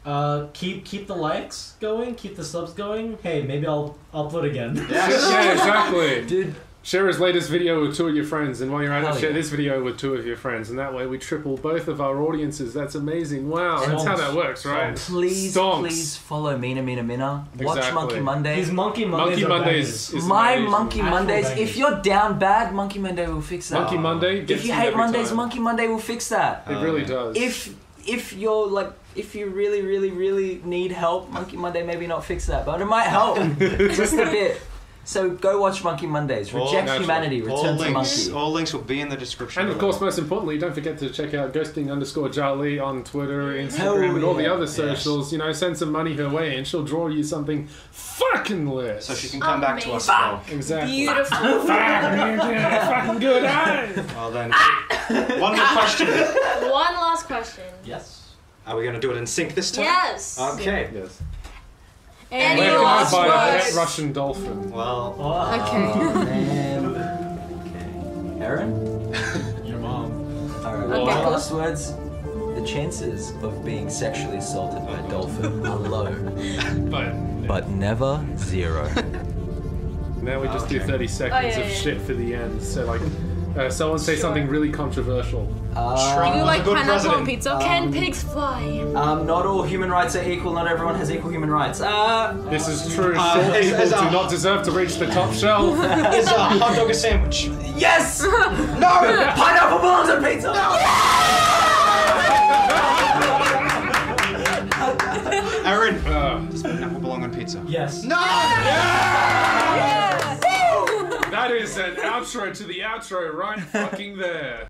uh, keep keep the likes going, keep the subs going. Hey, maybe I'll upload again. Yeah, exactly. Dude, Share his latest video with two of your friends, and while you're at Hell it, share yeah. this video with two of your friends, and that way we triple both of our audiences. That's amazing. Wow, that's how that works, right? please, Stonks. please follow Mina Mina Mina. Watch Exactly. Monkey Monday. These monkey Mondays. Monkey are Mondays bangers. is My amazing. Monkey Actual Mondays. bangers. If you're down bad, Monkey Monday will fix that. Monkey Monday. Gets if you me hate every Mondays, time. Monkey Monday will fix that. It really oh, does. If if you're like if you really really really need help, Monkey Monday maybe not fix that, but it might help just a bit. So go watch Monkey Mondays. Reject Naturally. humanity. All Return to links, monkey. all links will be in the description. And of course, most importantly, don't forget to check out ghosting underscore Charlie on Twitter, Instagram, Hell and all the yeah. other Yes. socials. You know, send some money her way, and she'll draw you something fucking lit. so she can come back to us. Amazing. Well, exactly. Beautiful. fucking good. eh? well then, one more question. One last question. Yes. Are we going to do it in sync this time? Yes. Okay. Yes. Any Where can I last buy a pet words? Russian dolphin? Well, Oh, Okay. Oh, um, man. Okay. Erren? your mom. Alright, Okay, cool. last words. The chances of being sexually assaulted by a dolphin are low, But but never zero. now we just do 30 seconds Oh, yeah, of yeah. shit for the end. So, like, uh, someone say Sure. something really controversial. Uh, You like good pineapple on president. pizza? Can pigs fly? um, not all human rights are equal. Not everyone has equal human rights. Uh, This is true. Uh, Short as- people as a- do not deserve to reach the top shelf. is a hot dog a sandwich? yes! no! Pineapple belongs on pizza! Erren, Uh, does pineapple belong on pizza? Yes. No! That is an outro to the outro right fucking there.